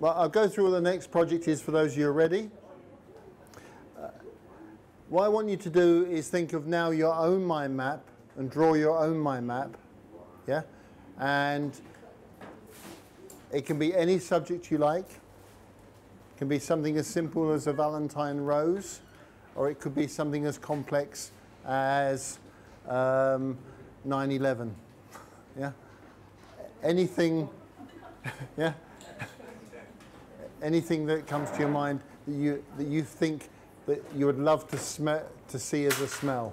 well, I'll go through what the next project is for those of you who are ready. Uh, what I want you to do is think of now your own mind map and draw your own mind map. Yeah? And it can be any subject you like. It can be something as simple as a Valentine rose, or it could be something as complex as um, 9-11. Yeah? Anything, yeah? Anything that comes to your mind that you, that you think that you would love to, smell, to see as a smell.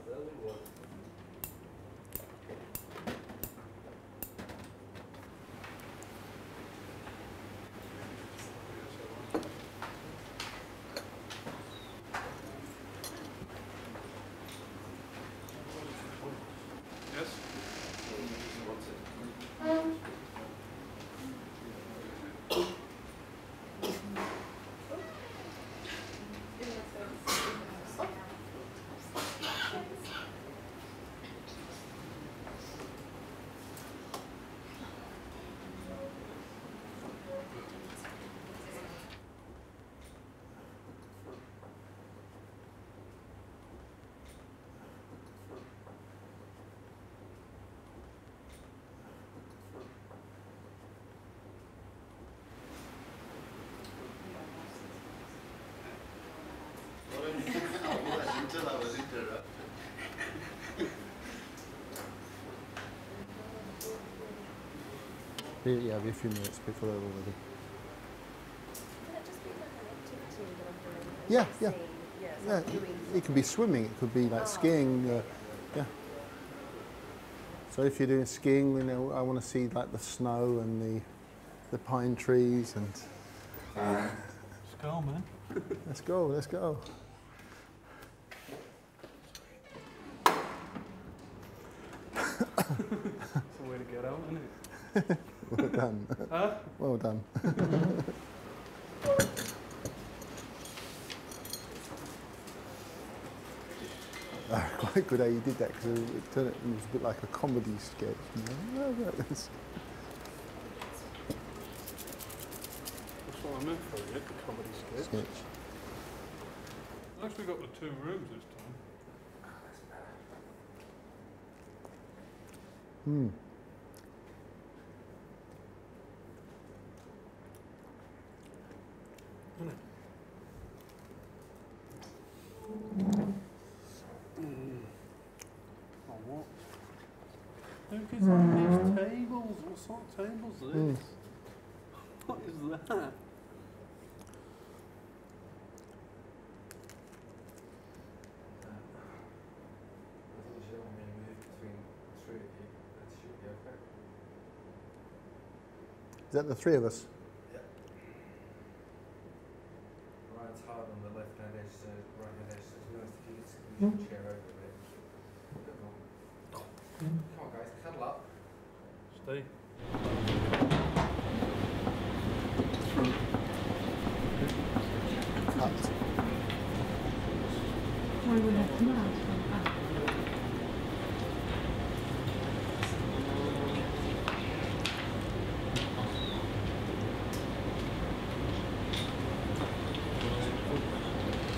Yeah, have a few minutes before they're all ready. Can it just be like an activity that I'm doing? Yeah, yeah. Yeah, it's Yeah, like doing it could be swimming, it could be like Oh. skiing, uh, yeah. So if you're doing skiing, you know, I want to see like the snow and the, the pine trees and Let's go, man. let's go, let's go. It's a way to get out, isn't it? Well done, Huh? well done. Ah, Quite good how you did that because it, turned- it was a bit like a comedy sketch. you know. That's- what I meant for it, the comedy sketch. sketch. I've actually got the two rooms this time. Hmm. Isn't it? Oh, what? Look at all these tables. What sort of tables are Hmm. this? What is that? As long as you don't want me to move between the three of you, that should be okay. Is that the three of us? Ryan's hard on the left hand edge, so right hand edge, so to be honest, if you could squeeze your chair over a bit. Bit more. Come on guys, cuddle up. Stay. Cut. Why would I come out? Ah.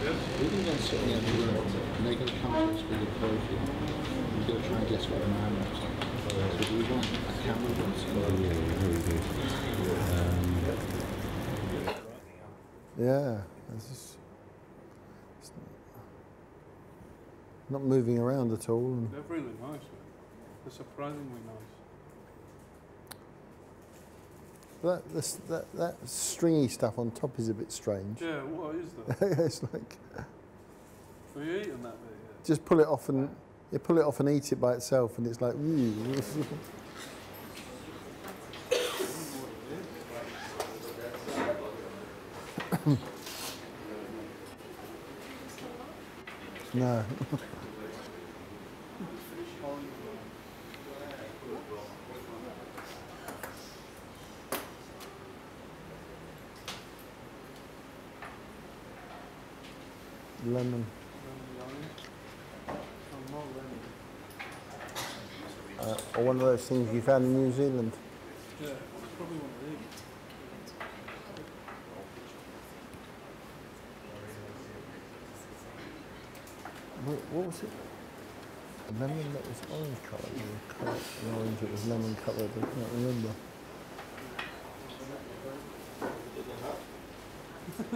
Yes? We're going to go and sit in the other room, and they're going to come to us with a profile. We're going to try and guess what the man looks like. So do we want a camera that's got Yeah, very good. Um, Yeah, it's just it's not moving around at all. And They're really nice, man. They're surprisingly nice. that, this, that that stringy stuff on top is a bit strange. Yeah, what is that? it's like Are you eating that bit yet? just pull it off and you pull it off and eat it by itself, and it's like no. things you found in New Zealand? What was it? A lemon that was orange coloured, or coloured orange that was lemon coloured, I can't remember.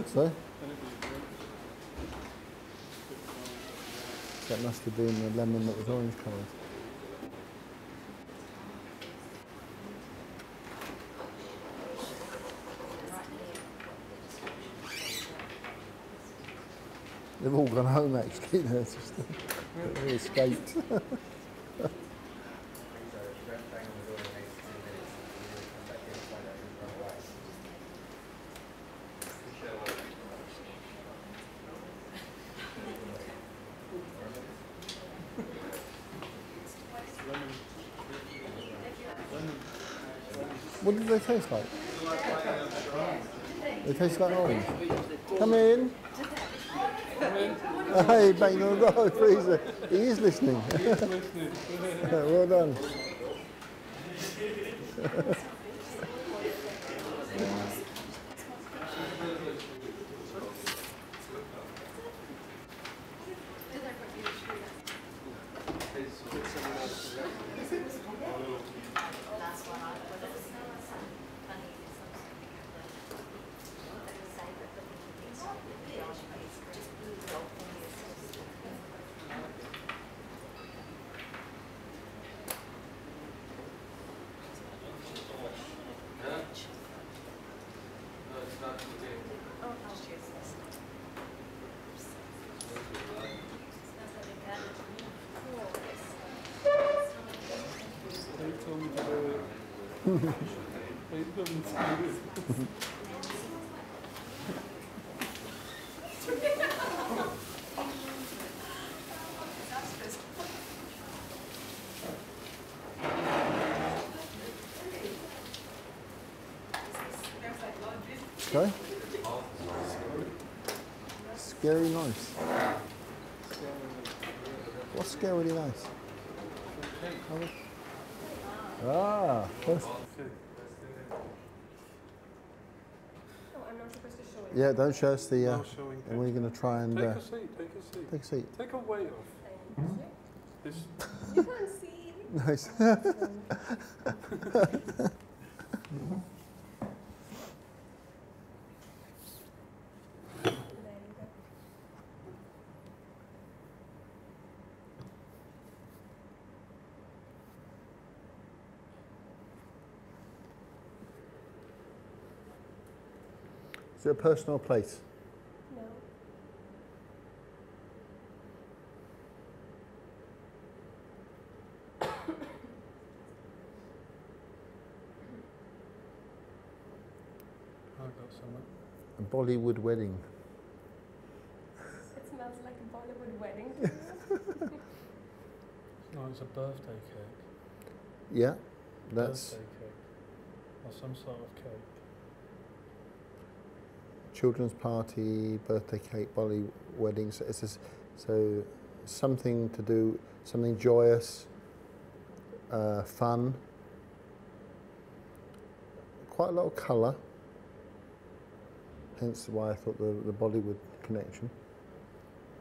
Sorry? That must have been the lemon that was orange coloured. Come back in, find out who's run away. What did they taste like? They taste like orange. Come in. Hey, bang on the freezer. He is listening. well done. Sorry? Scary nice. What's scary nice? Ah, first- Okay. No, I'm not supposed to show it. Yeah, don't show us the. Uh, Now showing and we're going to try and Take uh, a seat, take a seat. take a seat. Take a weight off. This You can't see. Nice. There you go. Is it a personal place? No. I got some. A Bollywood wedding. It smells like a Bollywood wedding to you. No, it's a birthday cake. Yeah, that's birthday cake. Or some sort of cake. Children's party, birthday cake, Bolly weddings. It's just, so something to do, something joyous, uh, fun. Quite a lot of colour. Hence why I thought the, the Bollywood connection.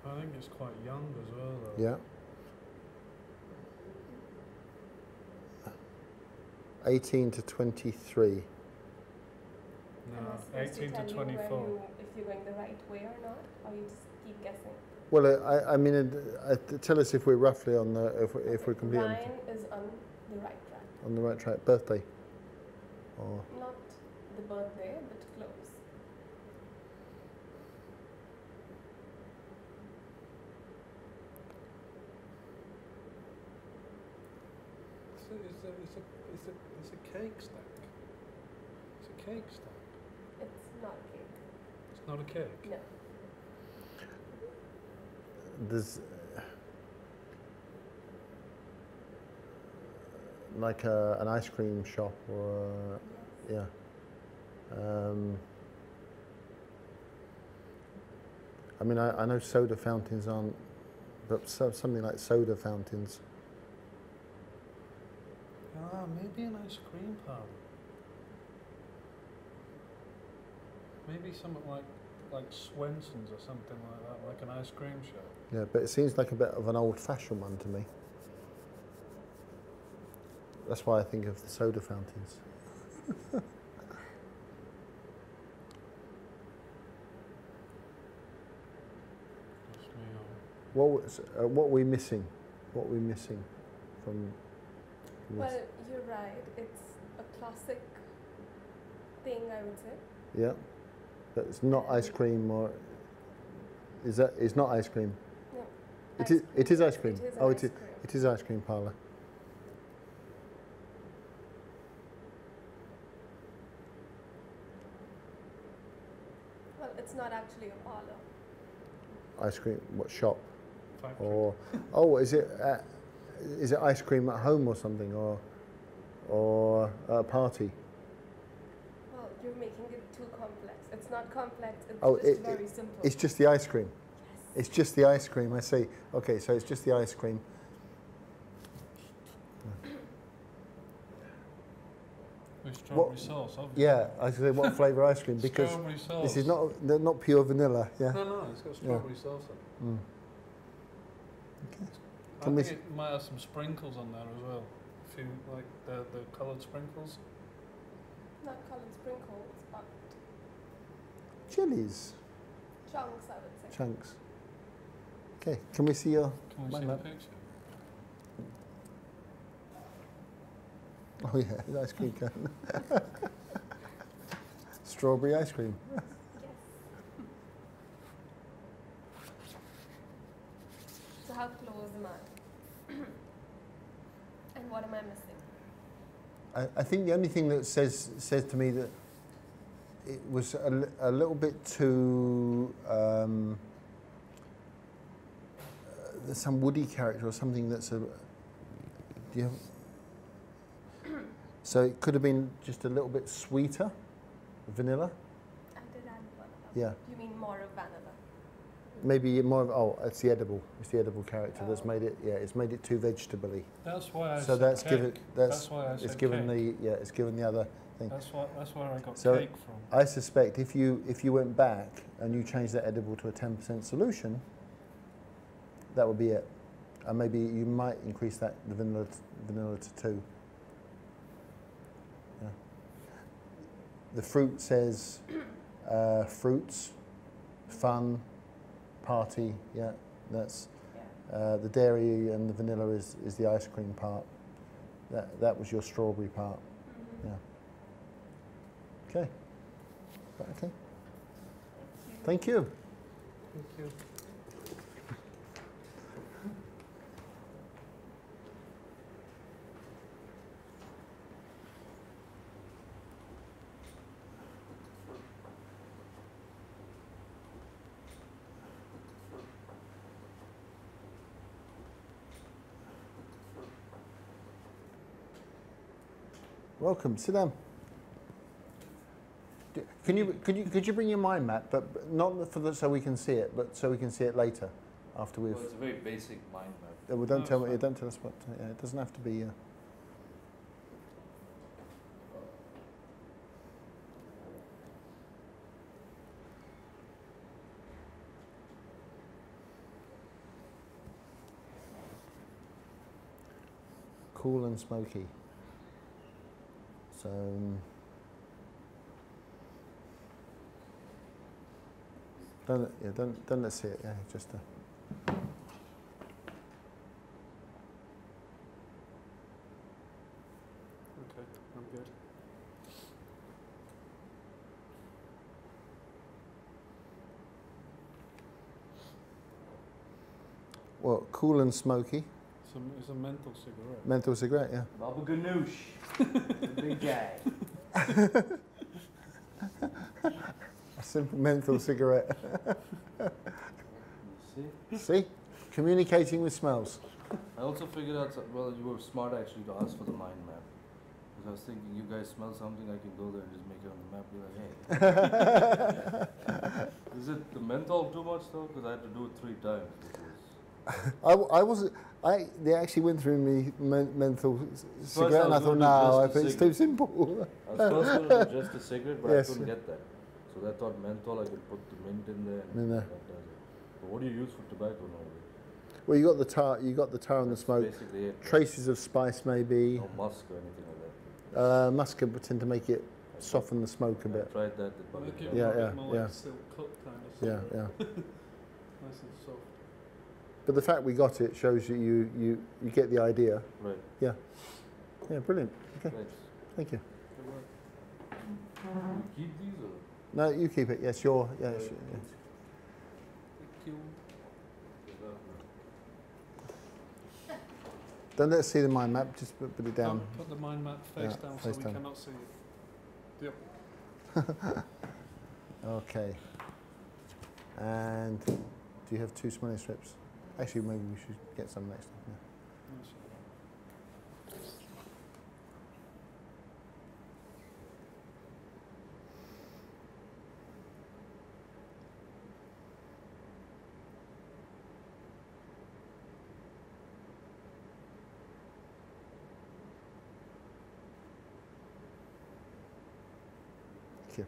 I think it's quite young as well though. Yeah. 18 to 23. No, Am I supposed 18 tell to you where 24. you, if you're going the right way or not, or you just keep guessing? Well, uh, I, I mean, uh, uh, tell us if we're roughly on the, if, we're- if we're completely on, Ryan is on the right track. on the right track. Birthday. Or Not the birthday, but close. It's a, it's, a, it's, a, it's, a, it's a cake stack. It's a cake stack. It's not a cake. It's not a cake. No. there's like a, an ice cream shop or a, yeah. Um, I mean, I, I know soda fountains aren't, but so, something like soda fountains. Ah, maybe an ice cream parlour. Maybe something like like Swensen's or something like that, like an ice cream shop. Yeah, but it seems like a bit of an old-fashioned one to me. That's why I think of the soda fountains. Just me on. What was, uh, what are we missing? What are we missing from, from Well, this? you're right. It's a classic thing, I would say. Yeah, but it's not ice cream or is that? It's not ice cream. No. It ice is. It is ice cream. It is oh, ice it is. cream. It is ice cream parlor. Well, it's not actually a parlor. Ice cream. What shop? Factory. Or oh, is it? Uh, is it ice cream at home or something, or or a party? Well, you're making it too complex. It's not complex. It's Oh, just it- very simple. It's just the ice cream. yes. It's just the ice cream. I see. Okay, so it's just the ice cream. With strawberry what- sauce, obviously. Yeah, I say what flavour ice cream because strawberry sauce. this is not they're not pure vanilla. Yeah. No, no, it's got strawberry sauce on it. Mm. I Can we think it might have some sprinkles on there as well. A few, like the, the coloured sprinkles. Not coloured sprinkles, but Chilies, chunks, I would say. chunks. Okay, can we see your? Can we Mind see the that? picture? Oh yeah, the ice cream cone. Strawberry ice cream. Yes. so how close am I? and what am I missing? I, I think the only thing that says says to me that it was a, a little bit too um, uh, there's some woody character or something that's a. Do you have, so it could have been just a little bit sweeter, vanilla. I did add vanilla. Yeah, You mean more of vanilla? maybe more of oh, it's the edible. It's the edible character that's Oh. made it. Yeah, it's made it too vegetable-y. That's why I So said that's cake. given that's, That's why I it's said given cake. the yeah it's given the other thing. That's why. That's where I got So- cake from. I suspect if you if you went back and you changed that edible to a 10% solution, that would be it. And maybe you might increase that the vanilla t- vanilla to two. Yeah. The fruit says uh, fruits, fun, party. Yeah, that's Yeah. uh, the dairy and the vanilla is, is the ice cream part. That that was your strawberry part. Okay. Okay. Thank you. Thank you. Thank you. Welcome. Sit down. D- Can you could you could you bring your mind map, but but not for the, so we can see it, but so we can see it later, after we've. Well, it's a very basic mind map. Well, don't No, tell me. Don't tell us what. Yeah, it doesn't have to be. Uh, cool and smoky. So. Don't yeah, don't don't let's see it. Yeah, just. Uh, Okay, I'm good. What, cool and smoky? It's a, it's a menthol cigarette. Menthol cigarette, yeah. Baba Ganoush, the big guy. Simple menthol cigarette. See? See? Communicating with smells. I also figured out, some- well, you were smart actually to ask for the mind map. Because I was thinking, you guys smell something, I can go there and just make it on the map. Be like, hey. Is it the menthol too much though? Because I had to do it three times. I, I, w- I they actually went through me men, menthol c- First cigarette, I and I thought, no, if it's too simple. I was going to just a cigarette, but Yes. I couldn't get that. So I thought menthol, I could put the mint in there. In there. That does it. But what do you use for tobacco normally? Well, you got the tar. You got the tar and the smoke. Basically it. right? Traces of spice, maybe. No musk or anything like that. Uh, musk can tend to make it soften the smoke a bit. tried that. It Make it out. Yeah, yeah, more yeah. like Silk Cut kind of Yeah, yeah. Nice and soft. But the fact we got it shows that you you you get the idea. Right. Yeah, Yeah. brilliant. Okay, Thanks. thank you. Good work. You keep these or? No, you keep it. Yes, your yes. Don't let us see the mind map. Just put, put it down. Put the mind map face Yeah, down face so we down. cannot see it. Yep. Okay. And do you have two smelling strips? Actually, maybe we should get some next time. Yeah. Nice. Thank you.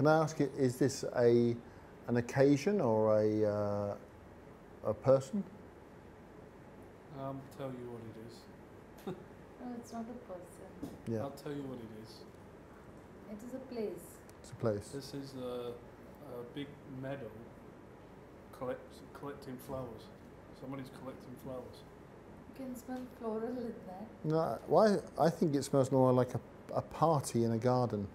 Can I ask you, is this a an occasion or a uh, a person? I'll tell you what it is. No, it's not a person. Yeah, I'll tell you what it is. It is a place. it's a place. This is a, a big meadow collect, collecting flowers. Somebody's collecting flowers. You can smell floral in that. No, why? I think it smells more like a, a party in a garden.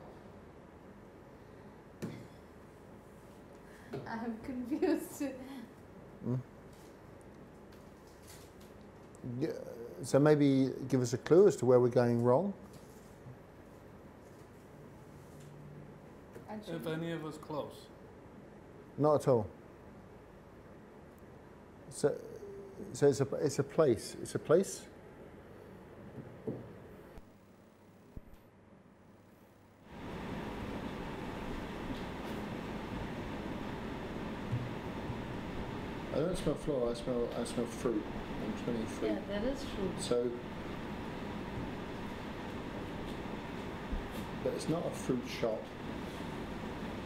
I'm confused. Mm. Yeah, so maybe give us a clue as to where we're going wrong. Actually, If any of us close, Not at all. So, so it's a it's a place. It's a place. Smell floral. I smell I smell fruit. I'm smelling fruit. yeah, there is fruit. So, but it's not a fruit shop.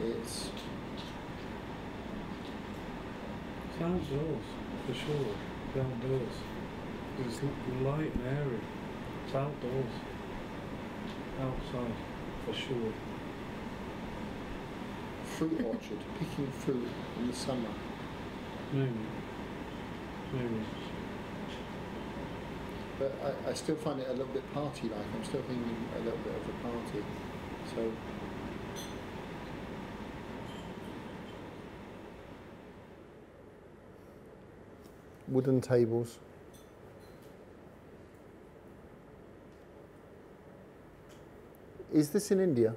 It's it's outdoors for sure. It's outdoors. It's light and airy. It's outdoors. Outside for sure. fruit orchard, picking fruit in the summer. Maybe. Maybe. But I, I still find it a little bit party-like. I'm still thinking a little bit of a party. So wooden tables. Is this in India?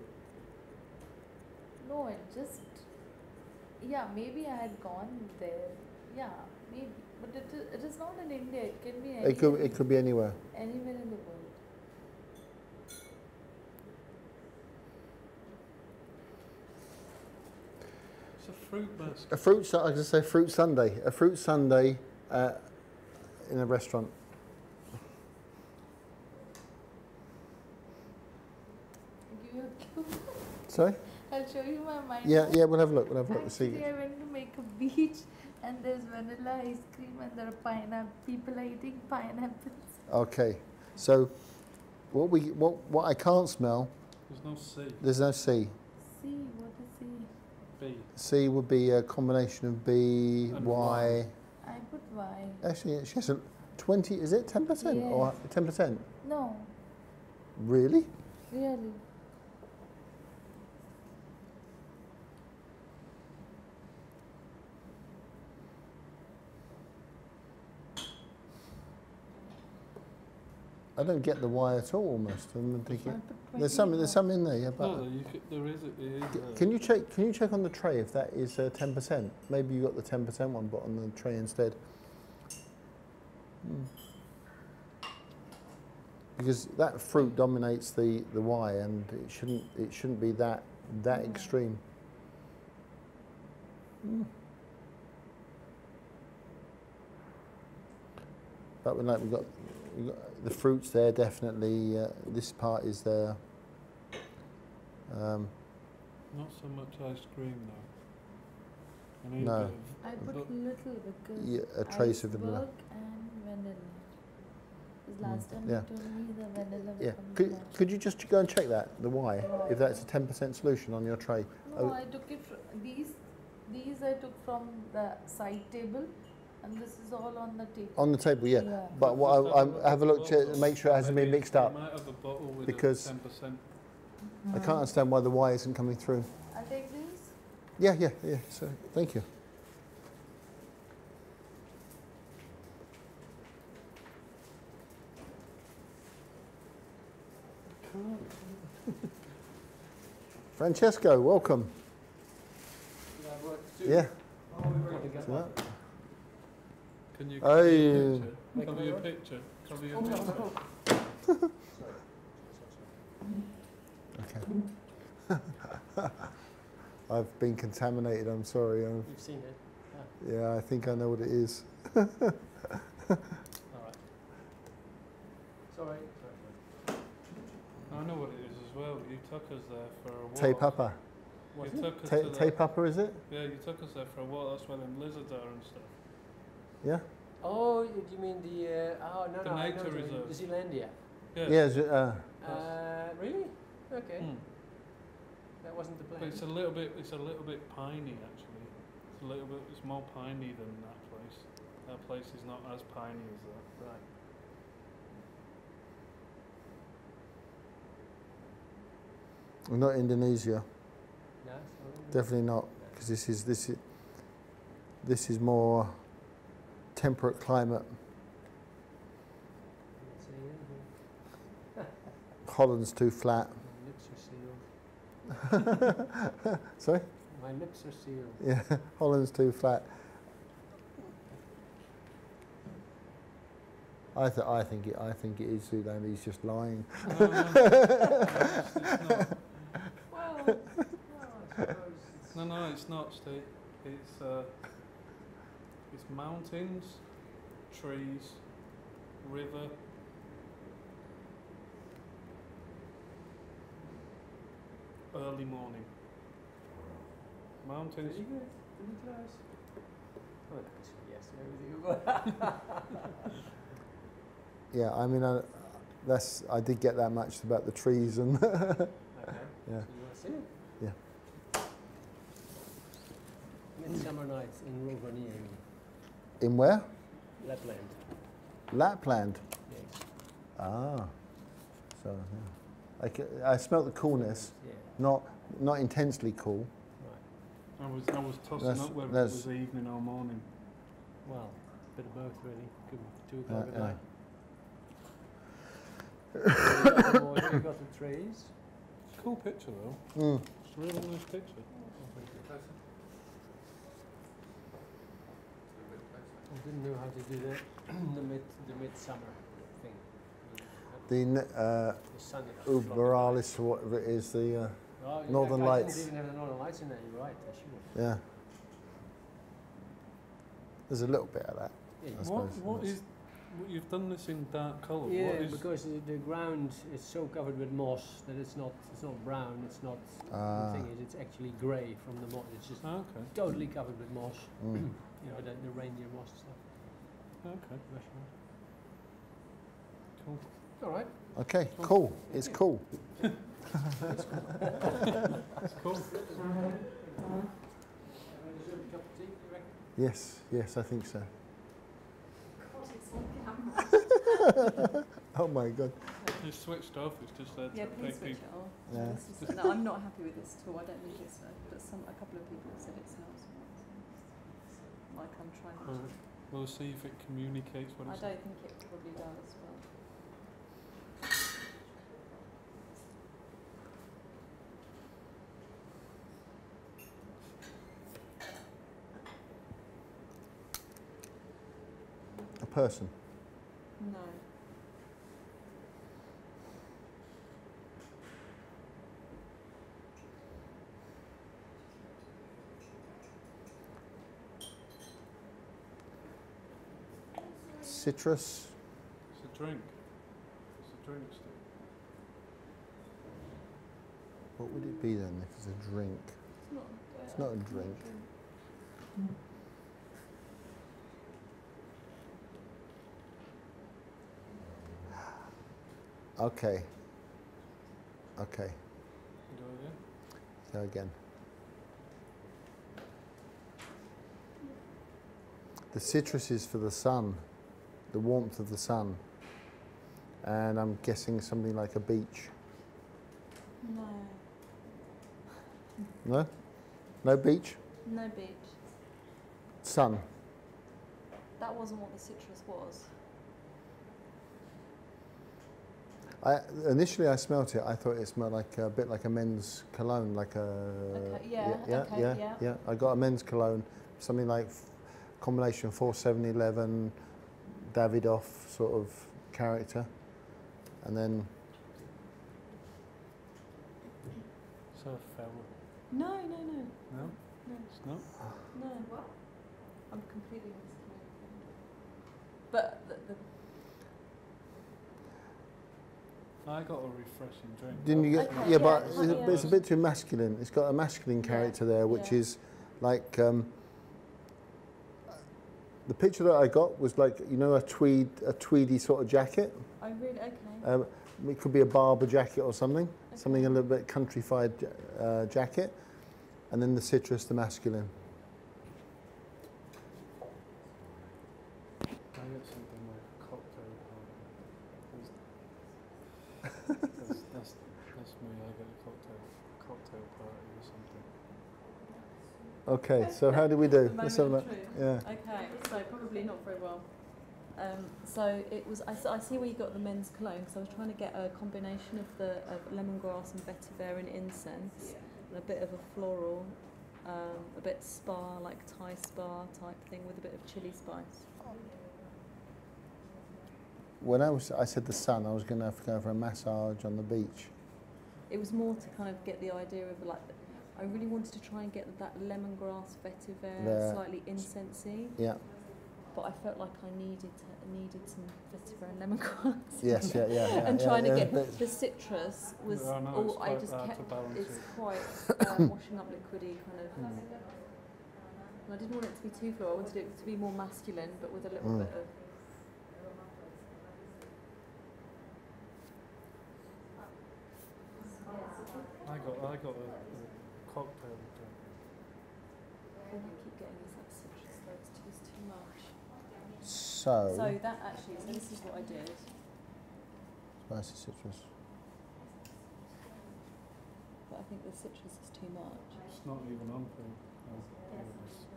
No, it just. Yeah, maybe I had gone there. Yeah, maybe. But it is, it is not in India. It can be anywhere, It could it could be anywhere. anywhere in the world. It's a fruit basket. A fruit. su- I was going to say fruit sundae. A fruit sundae uh, in a restaurant. Give you a cue. Sorry. I'll show you my mind. Yeah, yeah. We'll have a look. We'll have a look. We'll see. Actually, I went to make a beach, and there's vanilla ice cream, and there are pineapple. People are eating pineapples. Okay, so what we what what I can't smell. There's no C. There's no C. C. What is C? B. C would be a combination of B, And Y. I put Y. Actually, she has a twenty. Is it ten percent or ten percent? No, Really? really. I don't get the why at all. Almost. I'm thinking there's some there's some in there. Yeah, but No, you c there is. It is. c- there. can you check can you check on the tray if that is uh, ten percent? Maybe you got the ten percent one, but on the tray instead. Hmm. Because that fruit dominates the the Y, and it shouldn't it shouldn't be that that Yeah. extreme. Hmm. But we like we got, we got the fruits there definitely. Uh, this part is there. Um, Not so much ice cream though. I No. a bit of I put Look. little because yeah, a trace of vanilla. iceberg and vanilla. Because last time yeah. you told me the vanilla Yeah. Could, could you just go and check that the Y if that's a ten percent solution on your tray? No, oh. I took it. Fr- these these I took from the side table, and this is all on the table. On the table, yeah. Yeah. But what Just I, have a I'm, look have a look to make sure it hasn't been Maybe mixed you up. might have a bottle with Because- ten percent. I can't understand why the Y isn't coming through. I'll take these. Yeah, yeah, yeah. So thank you. Francesco, welcome. Yeah. See that? Can you Oh, cover yeah. your picture? Cover your picture. Cover your picture. Okay. I've been contaminated. I'm sorry. I'm, You've seen it? yeah, I think I know what it is. All right. Sorry. Sorry. I know what it is as well. You took us there for a walk. Tape upper. You took us Ta- to the, tape upper, is it? Yeah, you took us there for a walk. That's where them lizards are and stuff. Yeah. Oh, you you mean the, uh, oh, no, The no, I know nature what you mean, reserve. the Zealandia. Yeah. Yeah. uh, Uh, really? Okay. Mm. That wasn't the But plan. it's a little bit. It's a little bit piney actually. It's a little bit. It's more piney than that place. That place is not as piney as that. Right. not Indonesia. No, sorry. Definitely not, because this is this is this is more temperate climate. Didn't say anything. Holland's too flat. My lips are sealed. Sorry. My lips are sealed. Yeah, Holland's too flat. I th- I think it I think it is Zooland. He's just lying. No, no, it's, it's not. Well, well, I suppose No, no, it's not, Steve. It's uh, it's mountains, trees, river. Early morning. Mountains. Pretty good. Pretty close. Oh, that's yes, everything. Yeah, I mean, I, that's I did get that much about the trees and okay. Yeah. So you want to see it? Yeah. Midsummer Nights in Rovaniemi, in where Lapland. Lapland. Yes. Ah, so yeah. I, I smelt the coolness, Yeah. not not intensely cool. Right. I was I was tossing That's- up whether it that's- was evening or morning. Well, a bit of both really. Could be two Yeah, o'clock at yeah. night. So you got the more- you got the trees. Cool picture though. Mm. It's a really nice picture. I didn't know how to do the the mid the midsummer thing. The uh, The sun. Uberalis, or whatever it is, the uh, Oh, yeah, Northern I Lights. didn't even have the Northern Lights in there. You're right. I should have. yeah. There's a little bit of that. Yeah, you- What suppose what it's- is what you've done this in dark colour? Yeah, what is because the, the ground is so covered with moss that it's not it's not brown. It's not. Ah. the thing is, it's actually grey from the moss. It's just Ah, okay. totally covered with moss. Mm. You know, the, the reindeer moss stuff. Okay. Russian. Cool. All right. Okay, cool. It's cool. It's cool. Cup of tea, you reckon? Yes, yes, I think so. oh my god. It's switched off. It's just there to Yeah, please take switch people. it off. Yeah. This is- no, I'm not happy with this tool. I don't think it's right. But some, a couple of people have said it's smells like I'm trying to. We'll see if it communicates what I it's. I don't think it probably does, but. A person. Citrus. It's a drink. It's a drink still. What would it be then if it's a drink? It's not. It's not a drink. Okay. Okay. Do it again. Go again. The citrus is for the sun, the warmth of the sun. And I'm guessing something like a beach. No. No? No beach? No beach. Sun. That wasn't what the citrus was. I, initially, I smelt it. I thought it smelled like a bit like a men's cologne, like a Okay, yeah, yeah, okay, yeah, yeah. yeah. I got a men's cologne, something like f- combination four seven eleven, Davidoff sort of character, and then So feral. No, no, no, No? no, It's not? no. What? I'm completely miscommunicating. But the, the I got a refreshing drink. didn't you get? Okay, yeah, yeah, but yeah, it's, a- but it's a bit too masculine. It's got a masculine Yeah, character there, which yeah. is like. Um, the picture that I got was like you know a tweed a tweedy sort of jacket. I really okay. Um, it could be a Barbour jacket or something, something a little bit countrified uh, jacket, and then the citrus, the masculine. I get something like cocktail party. That's, that's, that's, that's me. I get a cocktail cocktail party or something. Okay, so how do we do? The Let's have a look. Yeah. Okay, so probably not very well. Um, so it was. I see where you got the men's cologne because I was trying to get a combination of the of lemongrass and vetiver and incense, and a bit of a floral, um, a bit spa like Thai spa type thing with a bit of chili spice. When I was, I said the sun. I was going to have to go for a massage on the beach. It was more to kind of get the idea of like. I really wanted to try and get that lemongrass vetiver, There. slightly incensey, Yeah. but I felt like I needed to, needed some vetiver and lemongrass. Yes. Yeah. Yeah. yeah and yeah, trying yeah, to get but- the citrus was Oh, no, all it's I just kept. It's quite um, washing up liquidy kind of. Mm. And I didn't want it to be too floral. I wanted it to be more masculine, but with a little Mm. bit of. I got I got a, a cocktail drink. All I keep getting is that citrus though. It's too, much. So, So that actually, so this is what I did. spicy citrus. But I think the citrus is too much. It's not even on thing. There it is.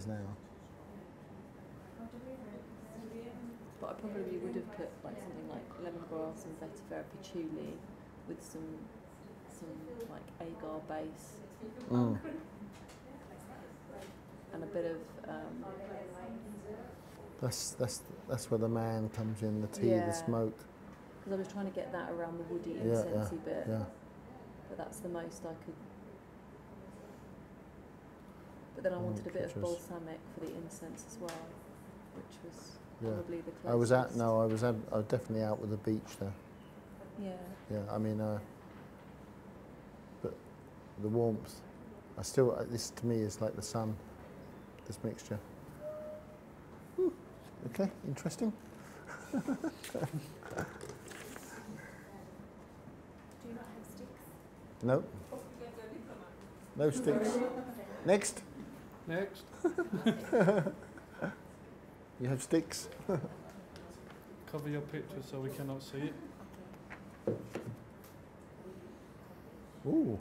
Is now. But I probably would have put like something like lemongrass and vetiver patchouli with some some like agar base Mm. and a bit of um, That's that's that's where the man comes in. The tea, Yeah. the smoke. because I was trying to get that around the woody Yeah, yeah, incensey bit, Yeah. but that's the most I could. But then I Mm, wanted a bit of balsamic for the incense as well, which was Yeah. probably the closest. I was at no, I was at, I was definitely out with the beach there. Yeah. Yeah, I mean, uh, but the warmth. I still uh, this to me is like the sun. This mixture. Whew. Okay, interesting. Do you not have sticks? No. No sticks. Next, Next. you have sticks. Cover your picture so we cannot see it. Ooh.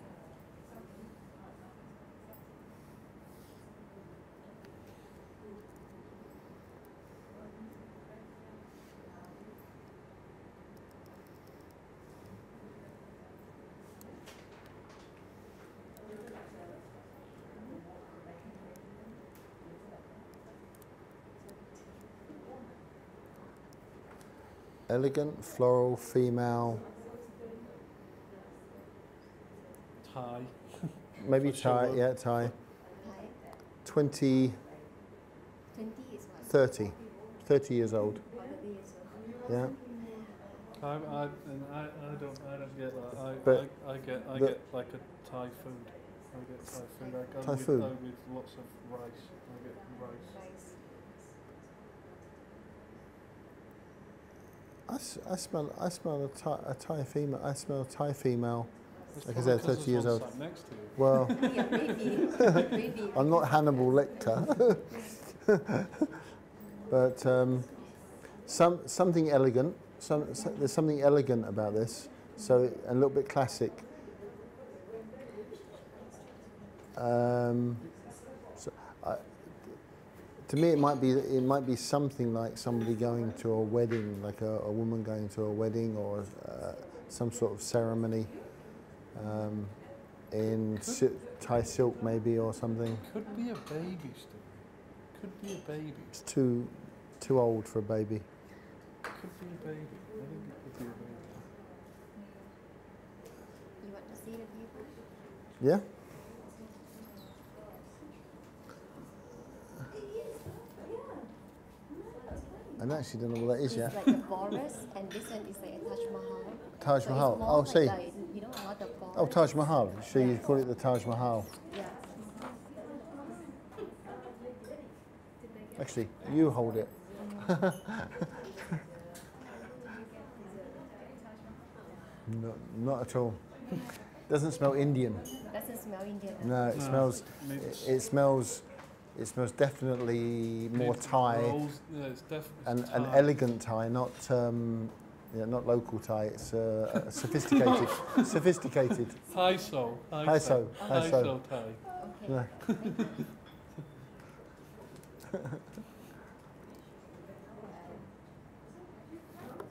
elegant floral female maybe For Thai, sure. yeah, Thai. Hi. 20, 20 is what? 30, 30 years old. Already is what? Yeah. I, I, and I, I don't, I don't get that. I, But- I, I get, I get like a Thai food. I get Thai food. I go Thai with, food? uh, with lots of rice. I get rice. Rice. I, s- I smell, I smell a Thai, a Thai female. I smell a Thai female. It's Like I said, 30 years old. next to you. Well, Yeah, maybe. maybe. I'm not Hannibal Lecter, but um, some something elegant. Some, so, there's something elegant about this. So a little bit classic. Um, so I, to me, it might be it might be something like somebody going to a wedding, like a, a woman going to a wedding or uh, some sort of ceremony. Um, in si- Thai silk maybe or something. Could be a baby still. Could be a baby. It's too too old for a baby. Could be a baby. I think it could be a baby. You want to see the view? Yeah. I actually don't know what that is It's yet. like a forest, and this one is like a Taj Mahal. Taj So Mahal. It's more Oh, like see. a, you know, a lot of. Oh, Taj Mahal. So you call it the Taj Mahal. Yeah. Actually, you hold it. no, not at all. Doesn't smell Indian. Doesn't smell Indian. No, it No, smells. Needs, It smells. It most definitely more Thai. rolls- Yeah, it's definitely an, an elegant Thai, not um, yeah, not local Thai. It's uh, sophisticated, sophisticated. Thai so. Thai so, Thai so Thai.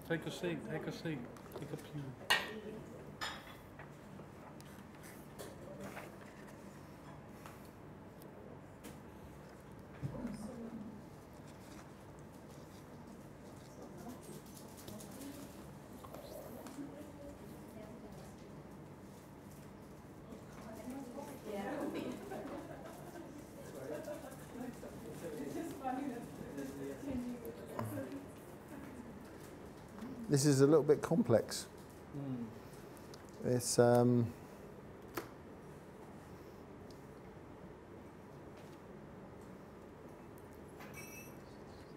Take a seat. Take a seat. Take a pew. This is a little bit complex. Mm. It's um,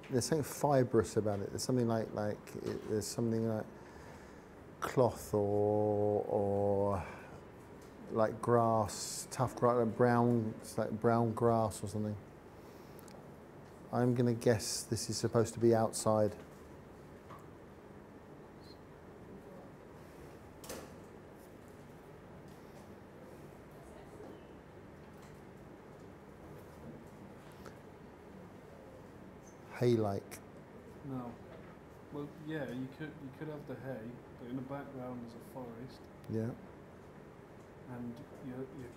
there's something fibrous about it. There's something like like it, there's something like cloth or or like grass, tough grass, like brown, it's like brown grass or something. I'm gonna guess this is supposed to be outside. Hay-like. No. Well, yeah, you could you could have the hay, but in the background is a forest, Yeah. and you're you're,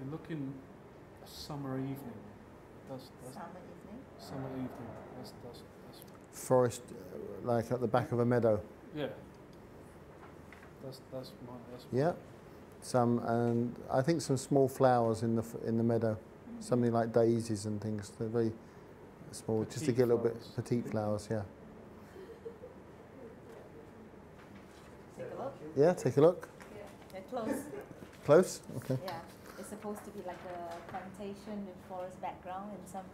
you're looking summer evening. That's that's Summer evening. summer evening. That's that's that's Forest, uh, like at the back of a meadow. yeah. That's that's my that's Yeah. Some, and I think some small flowers in the f- in the meadow, something like daisies and things. They're very small, just to get a little flowers. bit petite flowers. Yeah. Take a look. Yeah. Take a look. They're close. Close. Okay. Yeah. It's supposed to be like a plantation with forest background and some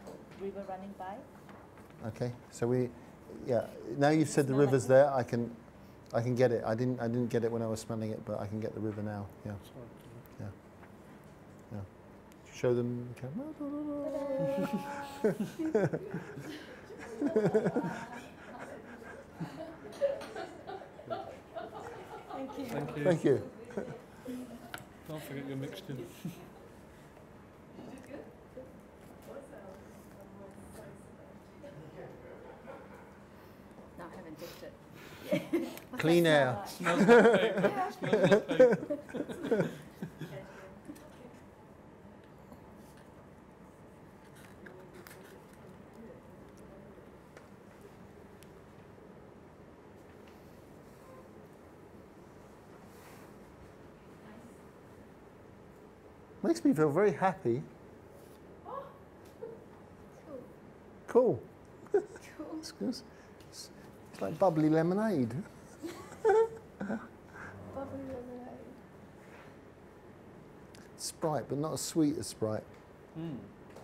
river running by. Okay. So we, yeah. Now you've said the Smell like river's there. I can, I can get it. I didn't. I didn't get it when I was smelling it, but I can get the river now. Yeah. Sorry. Show them. camera. Thank you. Thank you. Thank you. Don't forget you're mixed in. No, I haven't tasted. What's Clean that air. smell Smells like paper. Smells like paper. Makes me feel very happy. Cool. Cool. Cool. It's, it's- it's like bubbly lemonade. Bubbly lemonade. Sprite, but not as sweet as Sprite. Hmm.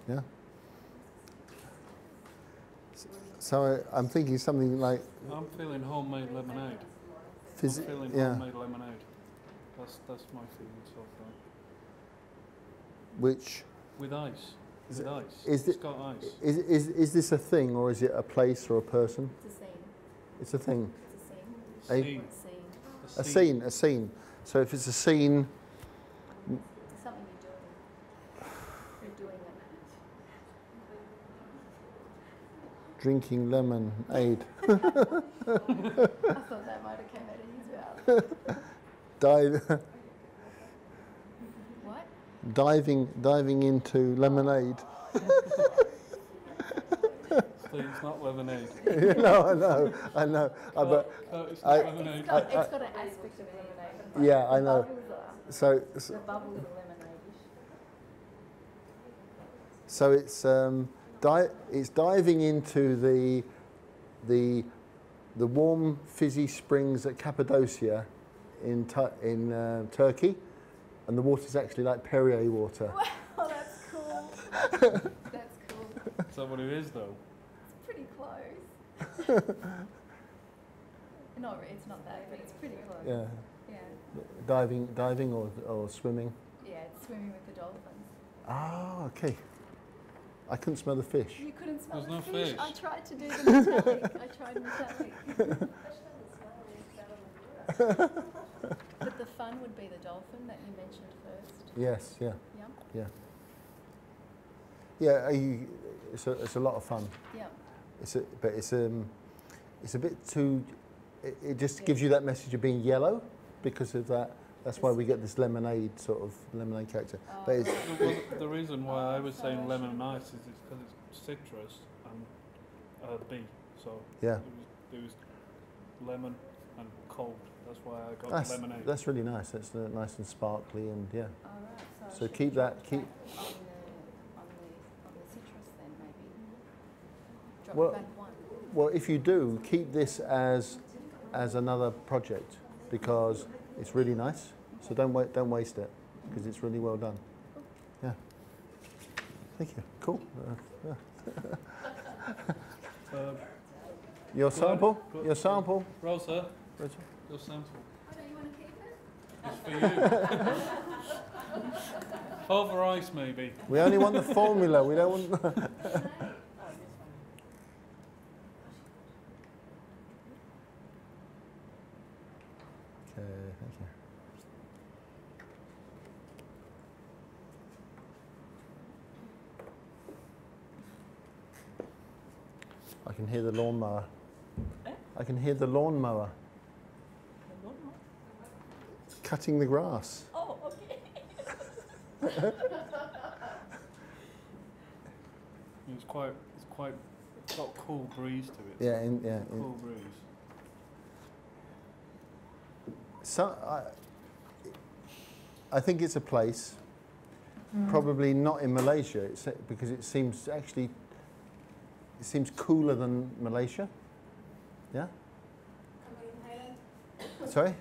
Yeah. So I, I'm thinking something like I'm feeling homemade lemonade. fizzy. I'm feeling Yeah. homemade lemonade. That's that's my feeling so far. Which With ice. Is With it- ice. is it's it- got ice. is, is is this a thing or is it a place or a person? It's a scene. It's a thing. It's a scene. A- Scene. Scene. A scene. A scene. So if it's a scene, It's something you're doing. You're doing it. drinking lemonade, I thought that might have come out of his mouth. dive, What? diving, diving into lemonade. Steve, it's not lemonade. no, I know, I know. I, but No, it's I- not lemonade. It's got, it's got an aspect of lemonade. yeah, I know. are- So, so The bubbles are lemonade. So it's um, di- it's diving into the the the warm fizzy springs at Cappadocia in Tu- in uh, Turkey, and the water's actually like Perrier water. Oh, that's cool. that's cool. Is that what it is though? It's pretty close. no, it's not that, but it's pretty close. Yeah, Yeah. diving diving or or swimming. Yeah, it's swimming with the dolphins. Ah, okay. I couldn't smell the fish. You couldn't smell There's the no fish. fish. I tried to do the metallic. I tried metallic. but the fun would be the dolphin that you mentioned first. Yes, yeah, Yeah. yeah. Are you, it's a it's a lot of fun. Yeah. It's a, but it's um, it's a bit too. It, it just gives you that message of being yellow, because of that. That's why we get this lemonade sort of lemonade character. But it's, The, well, the reason why I was saying lemon and ice is because it's citrus and uh, bee. So yeah, it was, it was lemon and cold. That's why I got that's the lemonade. that's really nice. That's uh, nice and sparkly and yeah. All right. So, So keep that- keep- on the on the on the citrus then maybe. Drop Well- one. Well, if you do, keep this as as another project because it's really nice. So don't wait, don't waste it because it's really well done. Yeah. Thank you. Cool. Uh, Uh, your sample. Your sample. Rosa, Rachel? Your sample. Oh, do you want to keep it? It's for you. Over ice, maybe. We only want the formula. We don't want. okay, thank. I can hear the lawnmower. Eh? I can hear the lawnmower cutting the grass. Oh, okay. It's quite, it's quite got a cool breeze to it. Yeah, in, yeah. in- Cool breeze. So, I, I think it's a place, mm. probably not in Malaysia, it's, because it seems actually, it seems cooler than Malaysia. Yeah? Sorry?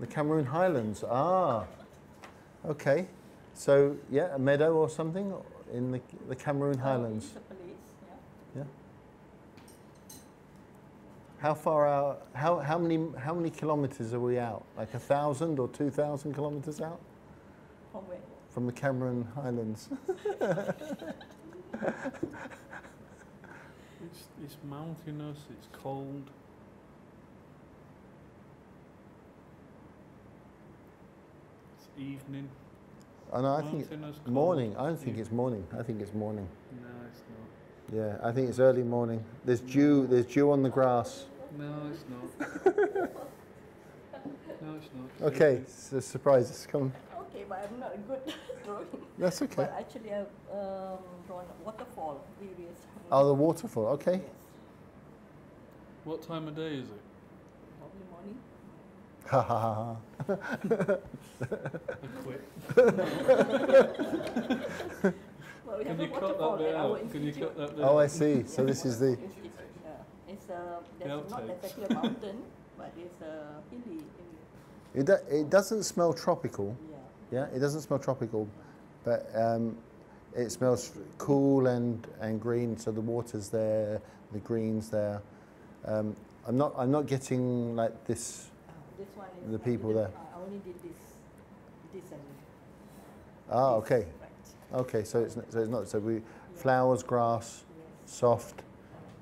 The Cameron Highlands. Ah, okay. So, yeah, a meadow or something in the, the Cameron Highlands. It's a place, yeah. How far out? How, how many how many kilometres are we out? Like a thousand or two thousand kilometres out From where? from the Cameron Highlands? It's, it's mountainous, it's cold. Evening. And I think it's morning. I don't think it's morning. I think it's morning. No, it's not. Yeah, I think it's early morning. There's dew. There's dew on the grass. No, it's not. no, it's not. Okay, so surprises. Come. Okay, but I'm not a good drawing. That's okay. But actually, I've um, drawn a waterfall, various. Oh, the waterfall. Okay. Yes, What time of day is it? Probably morning. Ha ha ha ha. Quit. Well, we Can haven't you watched cut that bit out? Can you cut that bit Oh, I see. So this is the. Institute, yeah. It's uh, The there's not outtakes. exactly a mountain, but it's uh, hilly. hilly. It, do, it doesn't smell tropical. Yeah. Yeah, it doesn't smell tropical, but um, it smells cool and, and green. So the water's there, the green's there. Um, I'm not I'm not getting like this. Uh, this one is The people there. I only did this, this and Ah, this, okay, right. okay. So it's so it's not so we flowers, grass, Yes. soft,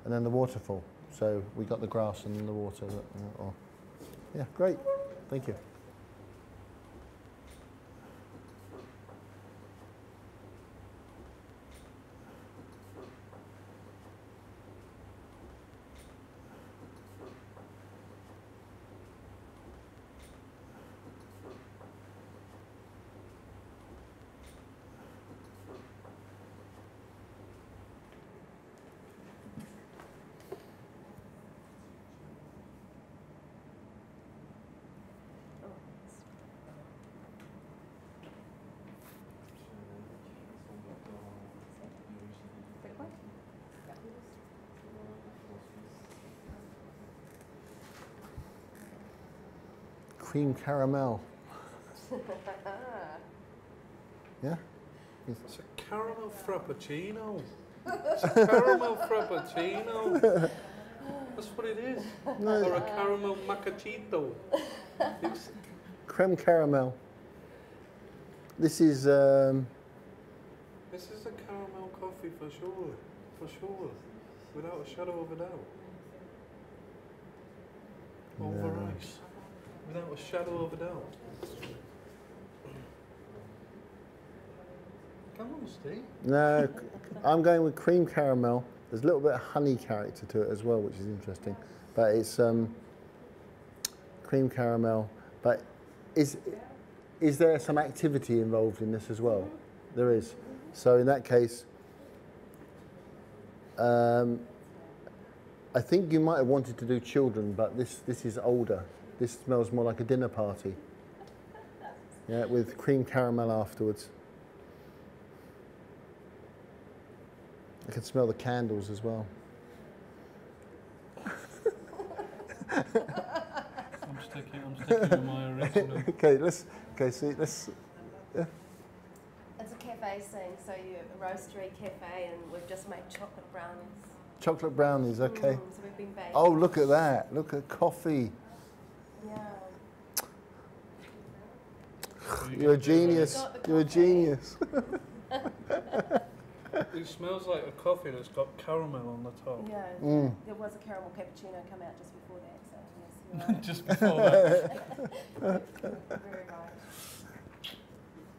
and then the waterfall. So we got the grass and the water. that- uh, oh. Yeah, great. Thank you. That one? Cream caramel. Yeah. It's a caramel frappuccino. It's a caramel frappuccino. That's what it is. Or a caramel macchiato. It's, Creme caramel. This is um, this is a caramel coffee for sure. For sure. Without a shadow of a doubt. Over No. ice. Without a shadow of a doubt. Come on, Steve. no. I'm going with cream caramel. There's a little bit of honey character to it as well, which is interesting. But it's um, cream caramel. But is is there some activity involved in this as well? There is. So in that case, um, I think you might have wanted to do children, but this this is older. This smells more like a dinner party. Yeah, with cream caramel afterwards. I can smell the candles as well. I'm sticking, I'm sticking with my original. okay, let's. Okay, see, let's. yeah. It's a cafe scene, so you have a roastery cafe, and we've just made chocolate brownies. Chocolate brownies. Okay. Mm, so we've been baking. Oh, look at that! Look at coffee. Yeah. You You're a get the, genius. You're a genius. It smells like a coffee that's got caramel on the top. Yeah. Mm. There was a caramel cappuccino come out just before that, so yes, you're right. Just before that, Very right.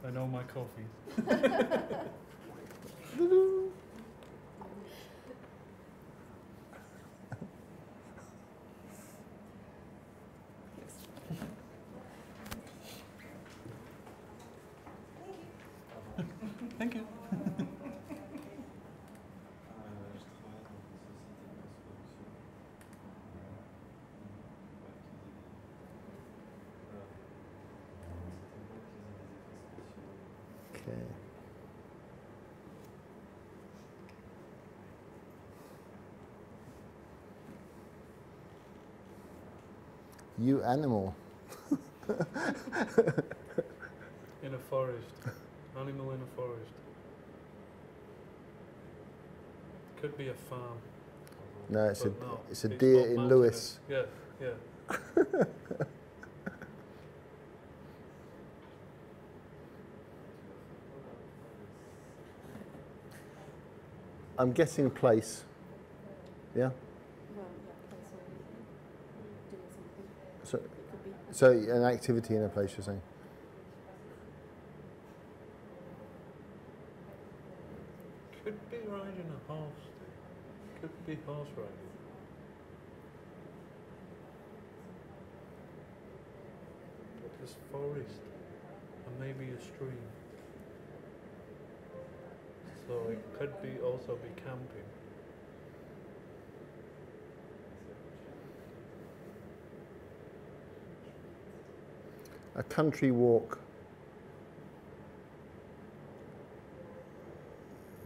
I know my coffee. Thank you. Okay. You animal. In a forest. Animal in a forest. Could be a farm. No, it's a no, it's a not deer in mountainous. Lewis. Yeah, yeah. I'm guessing a place. Yeah, okay, so doing something. So It could be so an activity in a place. You're saying. Could be riding a horse. Could be horse riding. There's forest and maybe a stream. So it could be also be camping. A country walk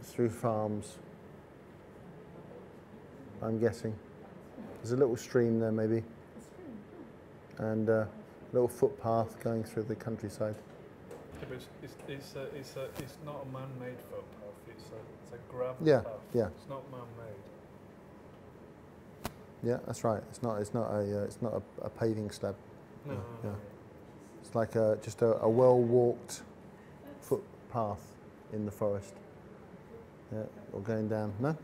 through farms. I'm guessing. There's a little stream there, maybe, and uh, a little footpath going through the countryside. Yeah, but it's, it's, it's, a, it's, a, it's not a man-made footpath. It's a, it's a gravel Yeah, path. yeah. It's not man-made. Yeah, that's right. It's not. It's not a. Uh, it's not a, a paving slab. No, Yeah, no, yeah. no. It's like a, just a, a well-walked footpath in the forest. Yeah, or going down. No,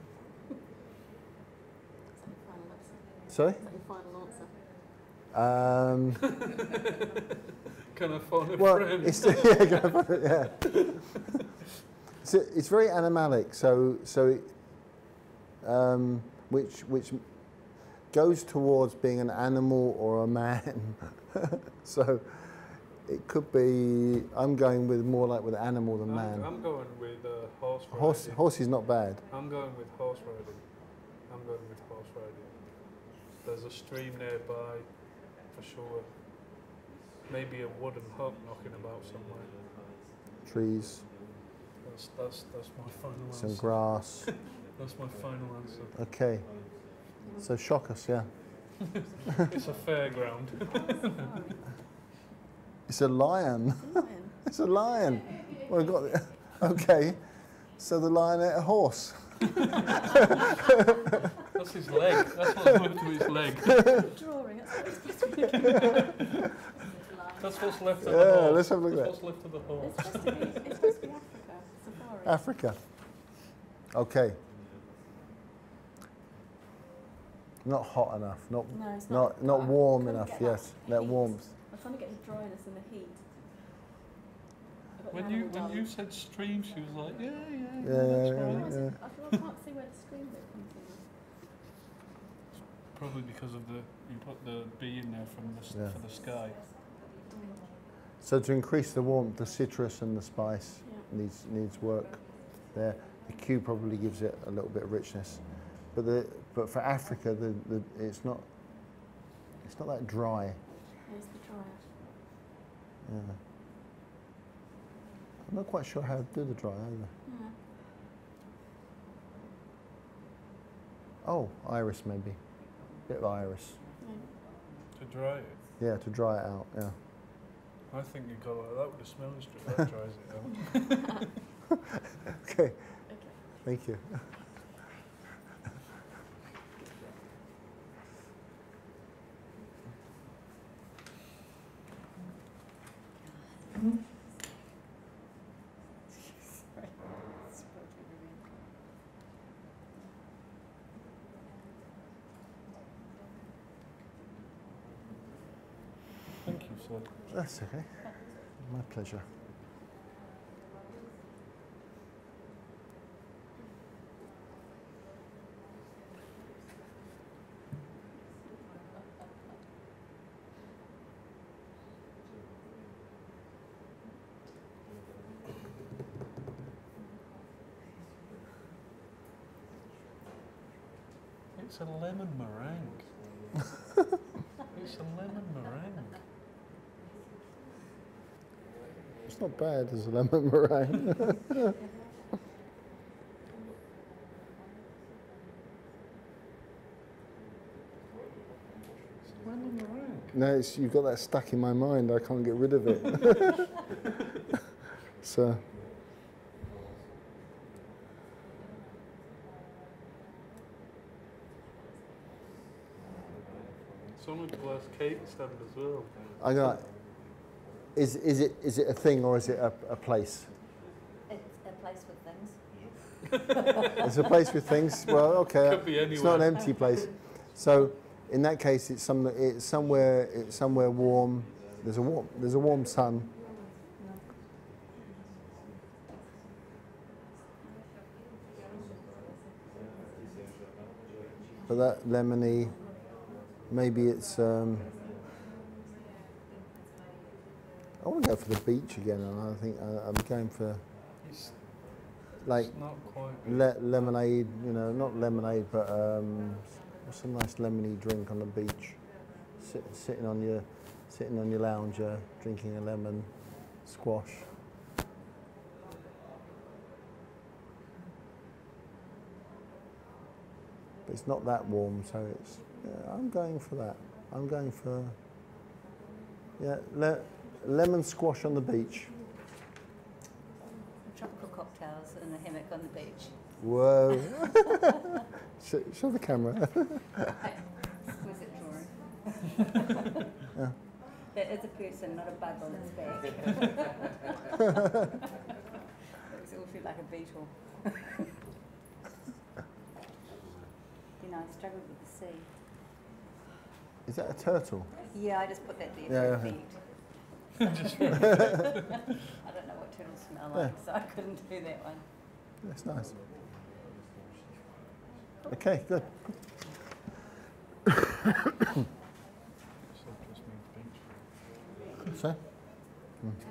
sorry. Um, Can I phone a well, friend? it's yeah, go for it, yeah. It's, it's very animalic, so so it, um, which which goes towards being an animal or a man. so it could be. I'm going with more like with animal than man. I'm going with uh, horse riding. Horse horse is not bad. I'm going with horse riding. I'm going with horse riding. There's a stream nearby, for sure. Maybe a wooden hut knocking about somewhere. Trees, That's that's that's my final some answer. grass. That's my final answer. Okay. So shock us, yeah. it's a fairground. It's a lion. it's a lion. Well, we've got okay. So the lion ate a horse. That's his leg. That's what's left to his leg. Drawing, that's what it's supposed to be. That's what's left of the Yeah, horse. let's have a look at That's that. what's left of the horse. It's supposed to be, it's supposed to be Africa, safari. Africa. Okay. Not hot enough. Not No, it's not not. not warm enough. Yes, that heat. warmth. I'm trying to get the dryness and the heat. I've got the When you animal when you said stream, she was like, yeah, yeah, yeah, Yeah, that's yeah, right. Where is yeah. I feel I can't see where the stream bit comes in. Probably because of the you put the B in there from the Yeah. for the sky. So to increase the warmth, the citrus and the spice Yeah. needs needs work there. The Q probably gives it a little bit of richness, but the but for Africa, the, the it's not it's not that dry. Where's the dryer? Yeah. I'm not quite sure how to do the dry either. Yeah. Oh, iris maybe, bit of iris. To dry it. Yeah, to dry it out. Yeah. I think you go like that with the smelling strip. That dries it out. Okay. Okay. Thank you. Thank you, sir. That's okay. My pleasure. It's a lemon meringue. it's a lemon meringue. It's not bad as a lemon meringue. It's lemon meringue. no, it's, you've got that stuck in my mind. I can't get rid of it. so, It's on a glass cake stand as well. I got. Is is it is it a thing or is it a, a place? It's a place with things. It's a place with things. Well, okay. Could be It's not an empty place. So, in that case, it's some it's somewhere it's somewhere warm. There's a warm there's a warm sun. But that lemony, maybe it's. Um, I want to go for the beach again, and I think I, I'm going for It's, like it's not quite. Le- lemonade, you know, not lemonade, but um, what's a nice lemony drink on the beach? Sit, sitting on your, sitting on your lounger, drinking a lemon squash. But it's not that warm, so it's. Yeah, I'm going for that. I'm going for. Yeah, le- lemon squash on the beach. Tropical cocktails and a hammock on the beach. Whoa. show, show the camera. Yeah. That is a person, not a bug on its back. Looks awfully like a beetle. you know, I struggled with the sea. Is that a turtle? Yeah, I just put that there Yeah, for yeah. effect. I don't know what turtles smell Yeah. like, so I couldn't do that one. That's nice. Okay, good. So? Mm. Okay.